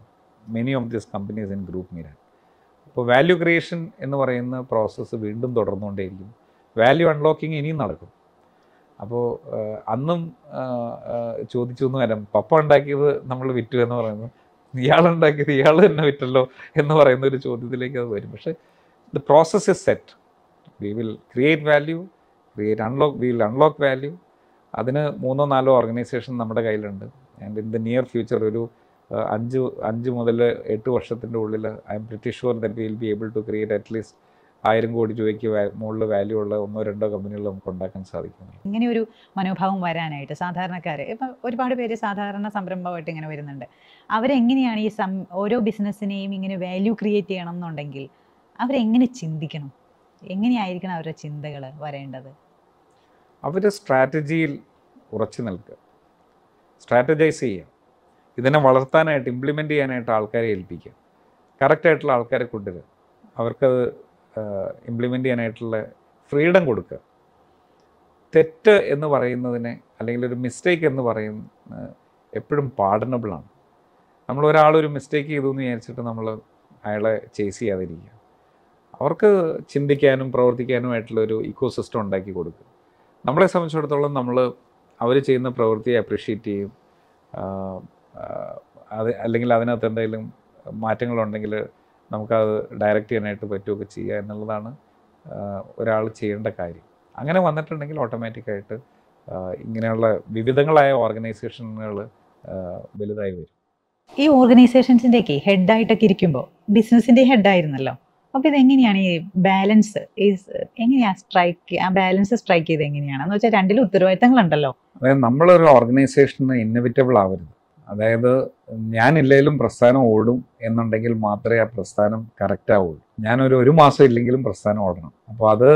many of these companies in group Meeran അപ്പോൾ വാല്യൂ ക്രിയേഷൻ എന്ന് പറയുന്ന പ്രോസസ്സ് വീണ്ടും തുടർന്നുകൊണ്ടേയിരിക്കും. വാല്യൂ അൺലോക്കിങ് ഇനിയും നടക്കും. അപ്പോൾ അന്നും ചോദിച്ചു എന്ന് വരാം പപ്പ ഉണ്ടാക്കിയത് നമ്മൾ വിറ്റു എന്ന് പറയുന്നു. ഇയാളുണ്ടാക്കിയത് ഇയാൾ തന്നെ വിറ്റല്ലോ? എന്ന് പറയുന്ന ഒരു ചോദ്യത്തിലേക്ക് അത് വരും. പക്ഷേ the process is set we will create value create unlock we will unlock value അതിന് മൂന്നോ നാലോ ഓർഗനൈസേഷൻ നമ്മുടെ കയ്യിലുണ്ട്. And in the near future ഒരു അഞ്ച് അഞ്ച് മുതൽ എട്ട് വർഷത്തിന്റെ ഉള്ളിൽ I'm pretty sure that will be able to create at least ആയിരം കോടി രൂപയ്ക്ക് മുകളിൽ വാല്യൂ ഉള്ള ഒന്നോ രണ്ടോ കമ്പനികൾ നമുക്ക് ഉണ്ടാക്കാൻ സാധിക്കും ഇങ്ങനെ ഒരു മനോഭാവം വരാനായിട്ട് സാധാരണക്കാർ ഇപ്പം ഒരുപാട് പേര് സാധാരണ സംരംഭമായിട്ട് ഇങ്ങനെ വരുന്നുണ്ട്. അവരെങ്ങനെയാണ് ഈ സം ഓരോ ബിസിനസ്സിനെയും ഇങ്ങനെ വാല്യൂ ക്രിയേറ്റ് ചെയ്യണം എന്നുണ്ടെങ്കിൽ അവരെങ്ങനെ ചിന്തിക്കണം? എങ്ങനെയായിരിക്കണം അവരുടെ ചിന്തകൾ വരേണ്ടത്? അവർ സ്ട്രാറ്റജിയിൽ ഉറച്ചു നിൽക്കുക. സ്ട്രാറ്റജൈസ് ചെയ്യുക. ഇതിനെ വളർത്താനായിട്ട് ഇംപ്ലിമെന്റ് ചെയ്യാനായിട്ട് ആൾക്കാരെ ഏൽപ്പിക്കുക. കറക്റ്റായിട്ടുള്ള ആൾക്കാരെ കൊണ്ടുവരിക. അവർക്കത് ഇംപ്ലിമെന്റ് ചെയ്യാനായിട്ടുള്ള ഫ്രീഡം കൊടുക്കുക. തെറ്റ് എന്ന് പറയുന്നതിനെ അല്ലെങ്കിൽ ഒരു മിസ്റ്റേക്ക് എന്ന് പറയുന്ന എപ്പോഴും പാടണബിളാണ് നമ്മൾ ഒരാൾ ഒരു മിസ്റ്റേക്ക് ചെയ്തു എന്ന് വിചാരിച്ചിട്ട് നമ്മൾ അയാളെ ചേസ് ചെയ്യാതിരിക്കുക. അവർക്ക് ചിന്തിക്കാനും പ്രവർത്തിക്കാനുമായിട്ടുള്ള ഒരു ഉണ്ടാക്കി കൊടുക്കുക. നമ്മളെ സംബന്ധിച്ചിടത്തോളം നമ്മൾ അവർ ചെയ്യുന്ന പ്രവൃത്തിയെ അപ്രിഷ്യേറ്റ് ചെയ്യും. അത് അല്ലെങ്കിൽ അതിനകത്ത് എന്തെങ്കിലും മാറ്റങ്ങളുണ്ടെങ്കിൽ നമുക്കത് ഡയറക്റ്റ് ചെയ്യാനായിട്ട് പറ്റുകയൊക്കെ ചെയ്യുക എന്നുള്ളതാണ് ഒരാൾ ചെയ്യേണ്ട കാര്യം. അങ്ങനെ വന്നിട്ടുണ്ടെങ്കിൽ ഓട്ടോമാറ്റിക്കായിട്ട് ഇങ്ങനെയുള്ള വിവിധങ്ങളായ ഓർഗനൈസേഷനുകൾ വലുതായി വരും. ഈ ഓർഗനൈസേഷൻസിന്റെയൊക്കെ ഹെഡായിട്ടൊക്കെ ഇരിക്കുമ്പോൾ ബിസിനസ്സിന്റെ ഹെഡായിരുന്നല്ലോ അപ്പോൾ ഇതെങ്ങനെയാണ് ഈ ബാലൻസ്? ഈ എങ്ങനെയാണ് സ്ട്രൈക്ക് ആ ബാലൻസ് സ്ട്രൈക്ക് ചെയ്ത് എങ്ങനെയാണ്? എന്ന് വെച്ചാൽ രണ്ടിലും ഉത്തരവാദിത്തങ്ങളുണ്ടല്ലോ. അതായത് നമ്മളൊരു ഓർഗനൈസേഷന് ഇന്നവിറ്റബിൾ ആവരുത്. അതായത് ഞാനില്ലെങ്കിലും പ്രസ്ഥാനം ഓടും എന്നുണ്ടെങ്കിൽ മാത്രമേ ആ പ്രസ്ഥാനം കറക്റ്റ് ആവുള്ളൂ. ഞാനൊരു ഒരു മാസം ഇല്ലെങ്കിലും പ്രസ്ഥാനം ഓടണം. അപ്പോൾ അത്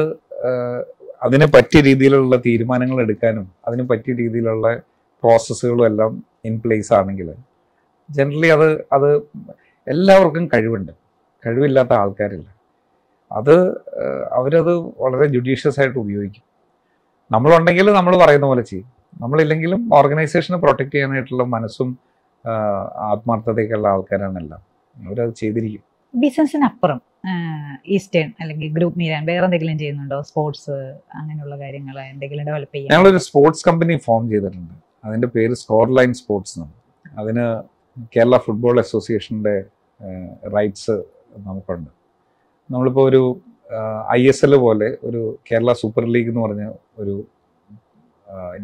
അതിന് പറ്റിയ രീതിയിലുള്ള തീരുമാനങ്ങൾ എടുക്കാനും അതിന് പറ്റിയ രീതിയിലുള്ള പ്രോസസ്സുകളും എല്ലാം ഇൻ പ്ലേസ് ആണെങ്കിൽ ജനറലി അത് അത് എല്ലാവർക്കും കഴിവുണ്ട്. കഴിവില്ലാത്ത ആൾക്കാരില്ല. അത് അവരത് വളരെ ജുഡീഷ്യസ് ആയിട്ട് ഉപയോഗിക്കും. നമ്മളുണ്ടെങ്കിൽ നമ്മൾ പറയുന്ന പോലെ ചെയ്യും. നമ്മളില്ലെങ്കിലും ഓർഗനൈസേഷനെ പ്രൊട്ടക്ട് ചെയ്യാനായിട്ടുള്ള മനസ്സും ആത്മാർത്ഥതയൊക്കെയുള്ള ആൾക്കാരാണെല്ലാം. അവരത് ചെയ്തിരിക്കും. ബിസിനസ്സിനപ്പുറം ഈസ്റ്റേൺ അല്ലെങ്കിൽ ഗ്രൂപ്പ് മീരാൻ വേറെ എന്തെങ്കിലും ചെയ്യുന്നുണ്ടോ? സ്പോർട്സ് അങ്ങനെയുള്ള കാര്യങ്ങൾ എന്തെങ്കിലും ഡെവലപ്പ് ചെയ്യാം ഞങ്ങളൊരു സ്പോർട്സ് കമ്പനി ഫോം ചെയ്തിട്ടുണ്ട്. അതിന്റെ പേര് സ്കോർ ലൈൻ സ്പോർട്സ് എന്നാണ്. അതിന് കേരള ഫുട്ബോൾ അസോസിയേഷന്റെ റൈറ്റ്സ് നമുക്കുണ്ട്. നമ്മളിപ്പോൾ ഒരു ഐ എസ് എൽ പോലെ ഒരു കേരള സൂപ്പർ ലീഗ് എന്ന് പറഞ്ഞ ഒരു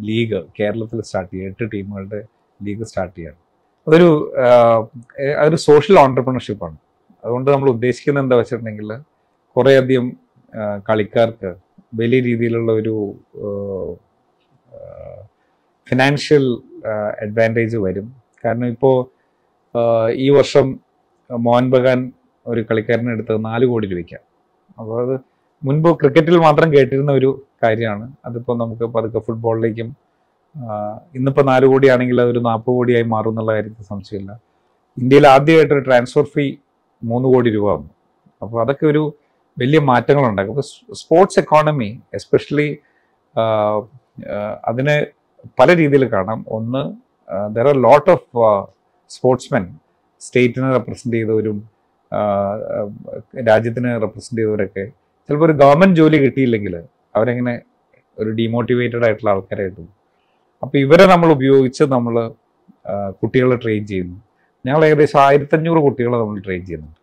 ലീഗ് കേരളത്തിൽ സ്റ്റാർട്ട് ചെയ്യുക എട്ട് ടീമുകളുടെ ലീഗ് സ്റ്റാർട്ട് ചെയ്യാണ്. അതൊരു അതൊരു സോഷ്യൽ ഓണ്ടർപ്രണർഷിപ്പാണ് അതുകൊണ്ട് നമ്മൾ ഉദ്ദേശിക്കുന്നത് എന്താ വെച്ചിട്ടുണ്ടെങ്കിൽ കുറേയധികം കളിക്കാർക്ക് വലിയ രീതിയിലുള്ള ഒരു ഫിനാൻഷ്യൽ അഡ്വാന്റേജ് വരും. കാരണം ഇപ്പോൾ ഈ വർഷം മോഹൻ ബഗാൻ ഒരു കളിക്കാരനെ എടുത്തത് നാല് കോടി രൂപയ്ക്കാണ് അപ്പോൾ അത് മുൻപ് ക്രിക്കറ്റിൽ മാത്രം കേട്ടിരുന്ന ഒരു കാര്യമാണ്. അതിപ്പോൾ നമുക്ക് പതുക്കെ ഫുട്ബോളിലേക്കും ഇന്നിപ്പോൾ നാല് കോടിയാണെങ്കിൽ അതൊരു നാൽപ്പത് കോടിയായി മാറും എന്നുള്ള കാര്യത്തിൽ സംശയമില്ല. ഇന്ത്യയിൽ ആദ്യമായിട്ട് ഒരു ട്രാൻസ്ഫർ ഫീ മൂന്ന് കോടി രൂപ വന്നു. അപ്പോൾ അതൊക്കെ ഒരു വലിയ മാറ്റങ്ങളുണ്ടാക്കും അപ്പോൾ സ്പോർട്സ് എക്കോണമി എസ്പെഷ്യലി അതിനെ പല രീതിയിൽ കാണാം. ഒന്ന് there are lot of sportsmen സ്റ്റേറ്റിനെ represent ചെയ്തവരും രാജ്യത്തിനെ റെപ്രസെന്റ് ചെയ്തവരൊക്കെ. ചിലപ്പോൾ ഒരു ഗവൺമെന്റ് ജോലി കിട്ടിയില്ലെങ്കിൽ അവരെങ്ങനെ ഒരു ഡീമോട്ടിവേറ്റഡ് ആയിട്ടുള്ള ആൾക്കാരായിട്ട് അപ്പോൾ ഇവരെ നമ്മൾ ഉപയോഗിച്ച് നമ്മൾ കുട്ടികളെ ട്രെയിൻ ചെയ്യുന്നു. ഞങ്ങൾ ഏകദേശം ആയിരത്തഞ്ഞൂറ് കുട്ടികളെ നമ്മൾ ട്രെയിൻ ചെയ്യുന്നുണ്ട്.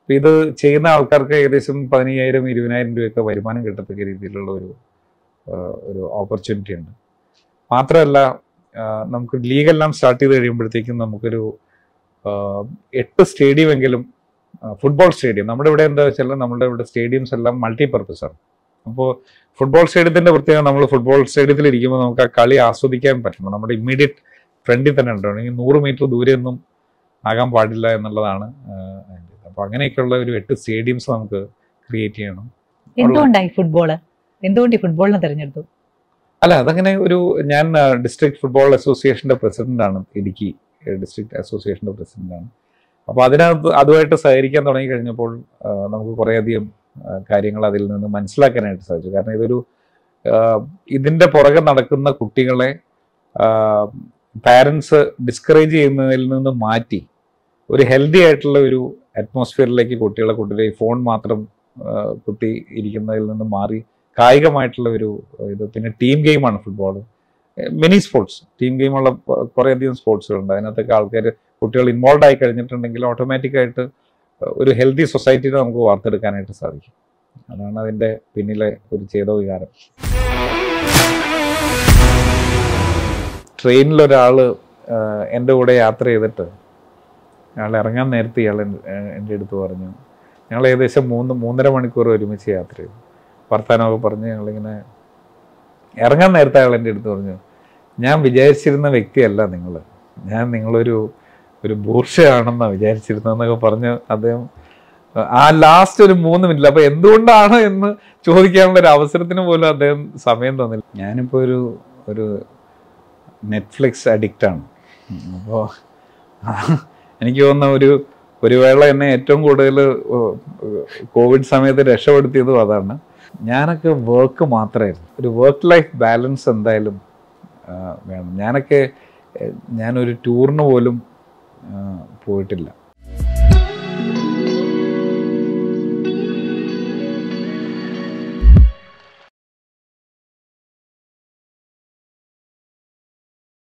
അപ്പോൾ ഇത് ചെയ്യുന്ന ആൾക്കാർക്ക് ഏകദേശം പതിനയ്യായിരം ഇരുപതിനായിരം രൂപയൊക്കെ വരുമാനം കിട്ടത്തക്ക രീതിയിലുള്ള ഒരു ഒരു ഓപ്പർച്യൂണിറ്റി ഉണ്ട്. മാത്രമല്ല നമുക്ക് ലീഗെല്ലാം സ്റ്റാർട്ട് ചെയ്ത് കഴിയുമ്പോഴത്തേക്കും നമുക്കൊരു എട്ട് സ്റ്റേഡിയം എങ്കിലും ഫുട്ബോൾ സ്റ്റേഡിയം നമ്മുടെ ഇവിടെ എന്താ വെച്ചാൽ നമ്മുടെ ഇവിടെ സ്റ്റേഡിയംസ് എല്ലാം മൾട്ടി പർപ്പസ് ആണ്. അപ്പോൾ ഫുട്ബോൾ സ്റ്റേഡിയത്തിന്റെ പ്രത്യേകത നമ്മൾ ഫുട്ബോൾ സ്റ്റേഡിയത്തിൽ ഇരിക്കുമ്പോൾ നമുക്ക് ആ കളി ആസ്വദിക്കാൻ പറ്റണം നമ്മുടെ ഇമ്മീഡിയറ്റ് ഫ്രണ്ടിൽ തന്നെ ഉണ്ടാവണം നൂറ് മീറ്റർ ദൂരെ ഒന്നും ആകാൻ പാടില്ല എന്നുള്ളതാണ് അപ്പോൾ അങ്ങനെയൊക്കെയുള്ള ഒരു എട്ട് സ്റ്റേഡിയംസ് നമുക്ക് ക്രിയേറ്റ് ചെയ്യണം. എന്തുകൊണ്ടായി ഫുട്ബോൾ എന്തുകൊണ്ട് ഈ ഫുട്ബോളിനെ തിരഞ്ഞെടുത്തു? അല്ല അതങ്ങനെ ഒരു ഞാൻ ഡിസ്ട്രിക്ട് ഫുട്ബോൾ അസോസിയേഷന്റെ പ്രസിഡന്റാണ് ഇടുക്കി ഡിസ്ട്രിക്ട് പ്രസിഡന്റ് പ്രസിഡന്റാണ് അപ്പോൾ അതിനകത്ത് അതുമായിട്ട് സഹകരിക്കാൻ തുടങ്ങി കഴിഞ്ഞപ്പോൾ നമുക്ക് കുറേയധികം കാര്യങ്ങൾ അതിൽ നിന്ന് മനസ്സിലാക്കാനായിട്ട് സാധിച്ചു. കാരണം ഇതൊരു ഇതിന്റെ പുറകെ നടക്കുന്ന കുട്ടികളെ പാരൻസ് ഡിസ്കറേജ് ചെയ്യുന്നതിൽ നിന്ന് മാറ്റി ഒരു ഹെൽത്തി ആയിട്ടുള്ള ഒരു അറ്റ്മോസ്ഫിയറിലേക്ക് കുട്ടികളെ കൊണ്ടുവരിക ഈ ഫോൺ മാത്രം കുത്തി ഇരിക്കുന്നതിൽ നിന്ന് മാറി കായികമായിട്ടുള്ള ഒരു ഇത് പിന്നെ ടീം ഗെയിമാണ് ഫുട്ബോൾ മിനി സ്പോർട്സ് ടീം ഗെയിമുള്ള കുറേയധികം സ്പോർട്സുകളുണ്ട് അതിനകത്തൊക്കെ ആൾക്കാർ കുട്ടികൾ ഇൻവോൾവ് ആയി കഴിഞ്ഞിട്ടുണ്ടെങ്കിൽ ഓട്ടോമാറ്റിക്കായിട്ട് ഒരു ഹെൽത്തി സൊസൈറ്റിനെ നമുക്ക് വാർത്തെടുക്കാനായിട്ട് സാധിക്കും. അതാണ് അതിന്റെ പിന്നിലെ ഒരു ചേതോ വികാരം ട്രെയിനിലൊരാൾ എന്റെ കൂടെ യാത്ര ചെയ്തിട്ട് അയാൾ ഇറങ്ങാൻ നേരത്തെ ഇയാൾ എന്റെ അടുത്ത് പറഞ്ഞു ഞങ്ങൾ ഏകദേശം മൂന്ന് മൂന്നര മണിക്കൂർ ഒരുമിച്ച് യാത്ര ചെയ്തു. വർത്താനമൊക്കെ പറഞ്ഞ് ഞങ്ങളിങ്ങനെ ഇറങ്ങാൻ നേരത്തെ അയാൾ എന്റെ അടുത്ത് പറഞ്ഞു ഞാൻ വിചാരിച്ചിരുന്ന വ്യക്തിയല്ല നിങ്ങൾ ഞാൻ നിങ്ങളൊരു ഒരു ബൂർഷയാണെന്നാണ് വിചാരിച്ചിരുന്നതെന്നൊക്കെ പറഞ്ഞ് അദ്ദേഹം ആ ലാസ്റ്റ് ഒരു മൂന്ന് മിനിറ്റ് അപ്പോൾ എന്തുകൊണ്ടാണ് എന്ന് ചോദിക്കാനുള്ള ഒരു അവസരത്തിന് പോലും അദ്ദേഹം സമയം തന്നില്ല. ഞാനിപ്പോൾ ഒരു ഒരു നെറ്റ്ഫ്ലിക്സ് അഡിക്റ്റ് ആണ്. അപ്പോൾ എനിക്ക് തോന്നുന്ന ഒരു ഒരു വേള എന്നെ ഏറ്റവും കൂടുതൽ കോവിഡ് സമയത്ത് രക്ഷപ്പെടുത്തിയതും അതാണ്. ഞാനൊക്കെ വർക്ക് മാത്രമായിരുന്നു ഒരു വർക്ക് ലൈഫ് ബാലൻസ് എന്തായാലും വേണം. ഞാനൊക്കെ ഞാനൊരു ടൂറിന് പോലും പോയിട്ടില്ല.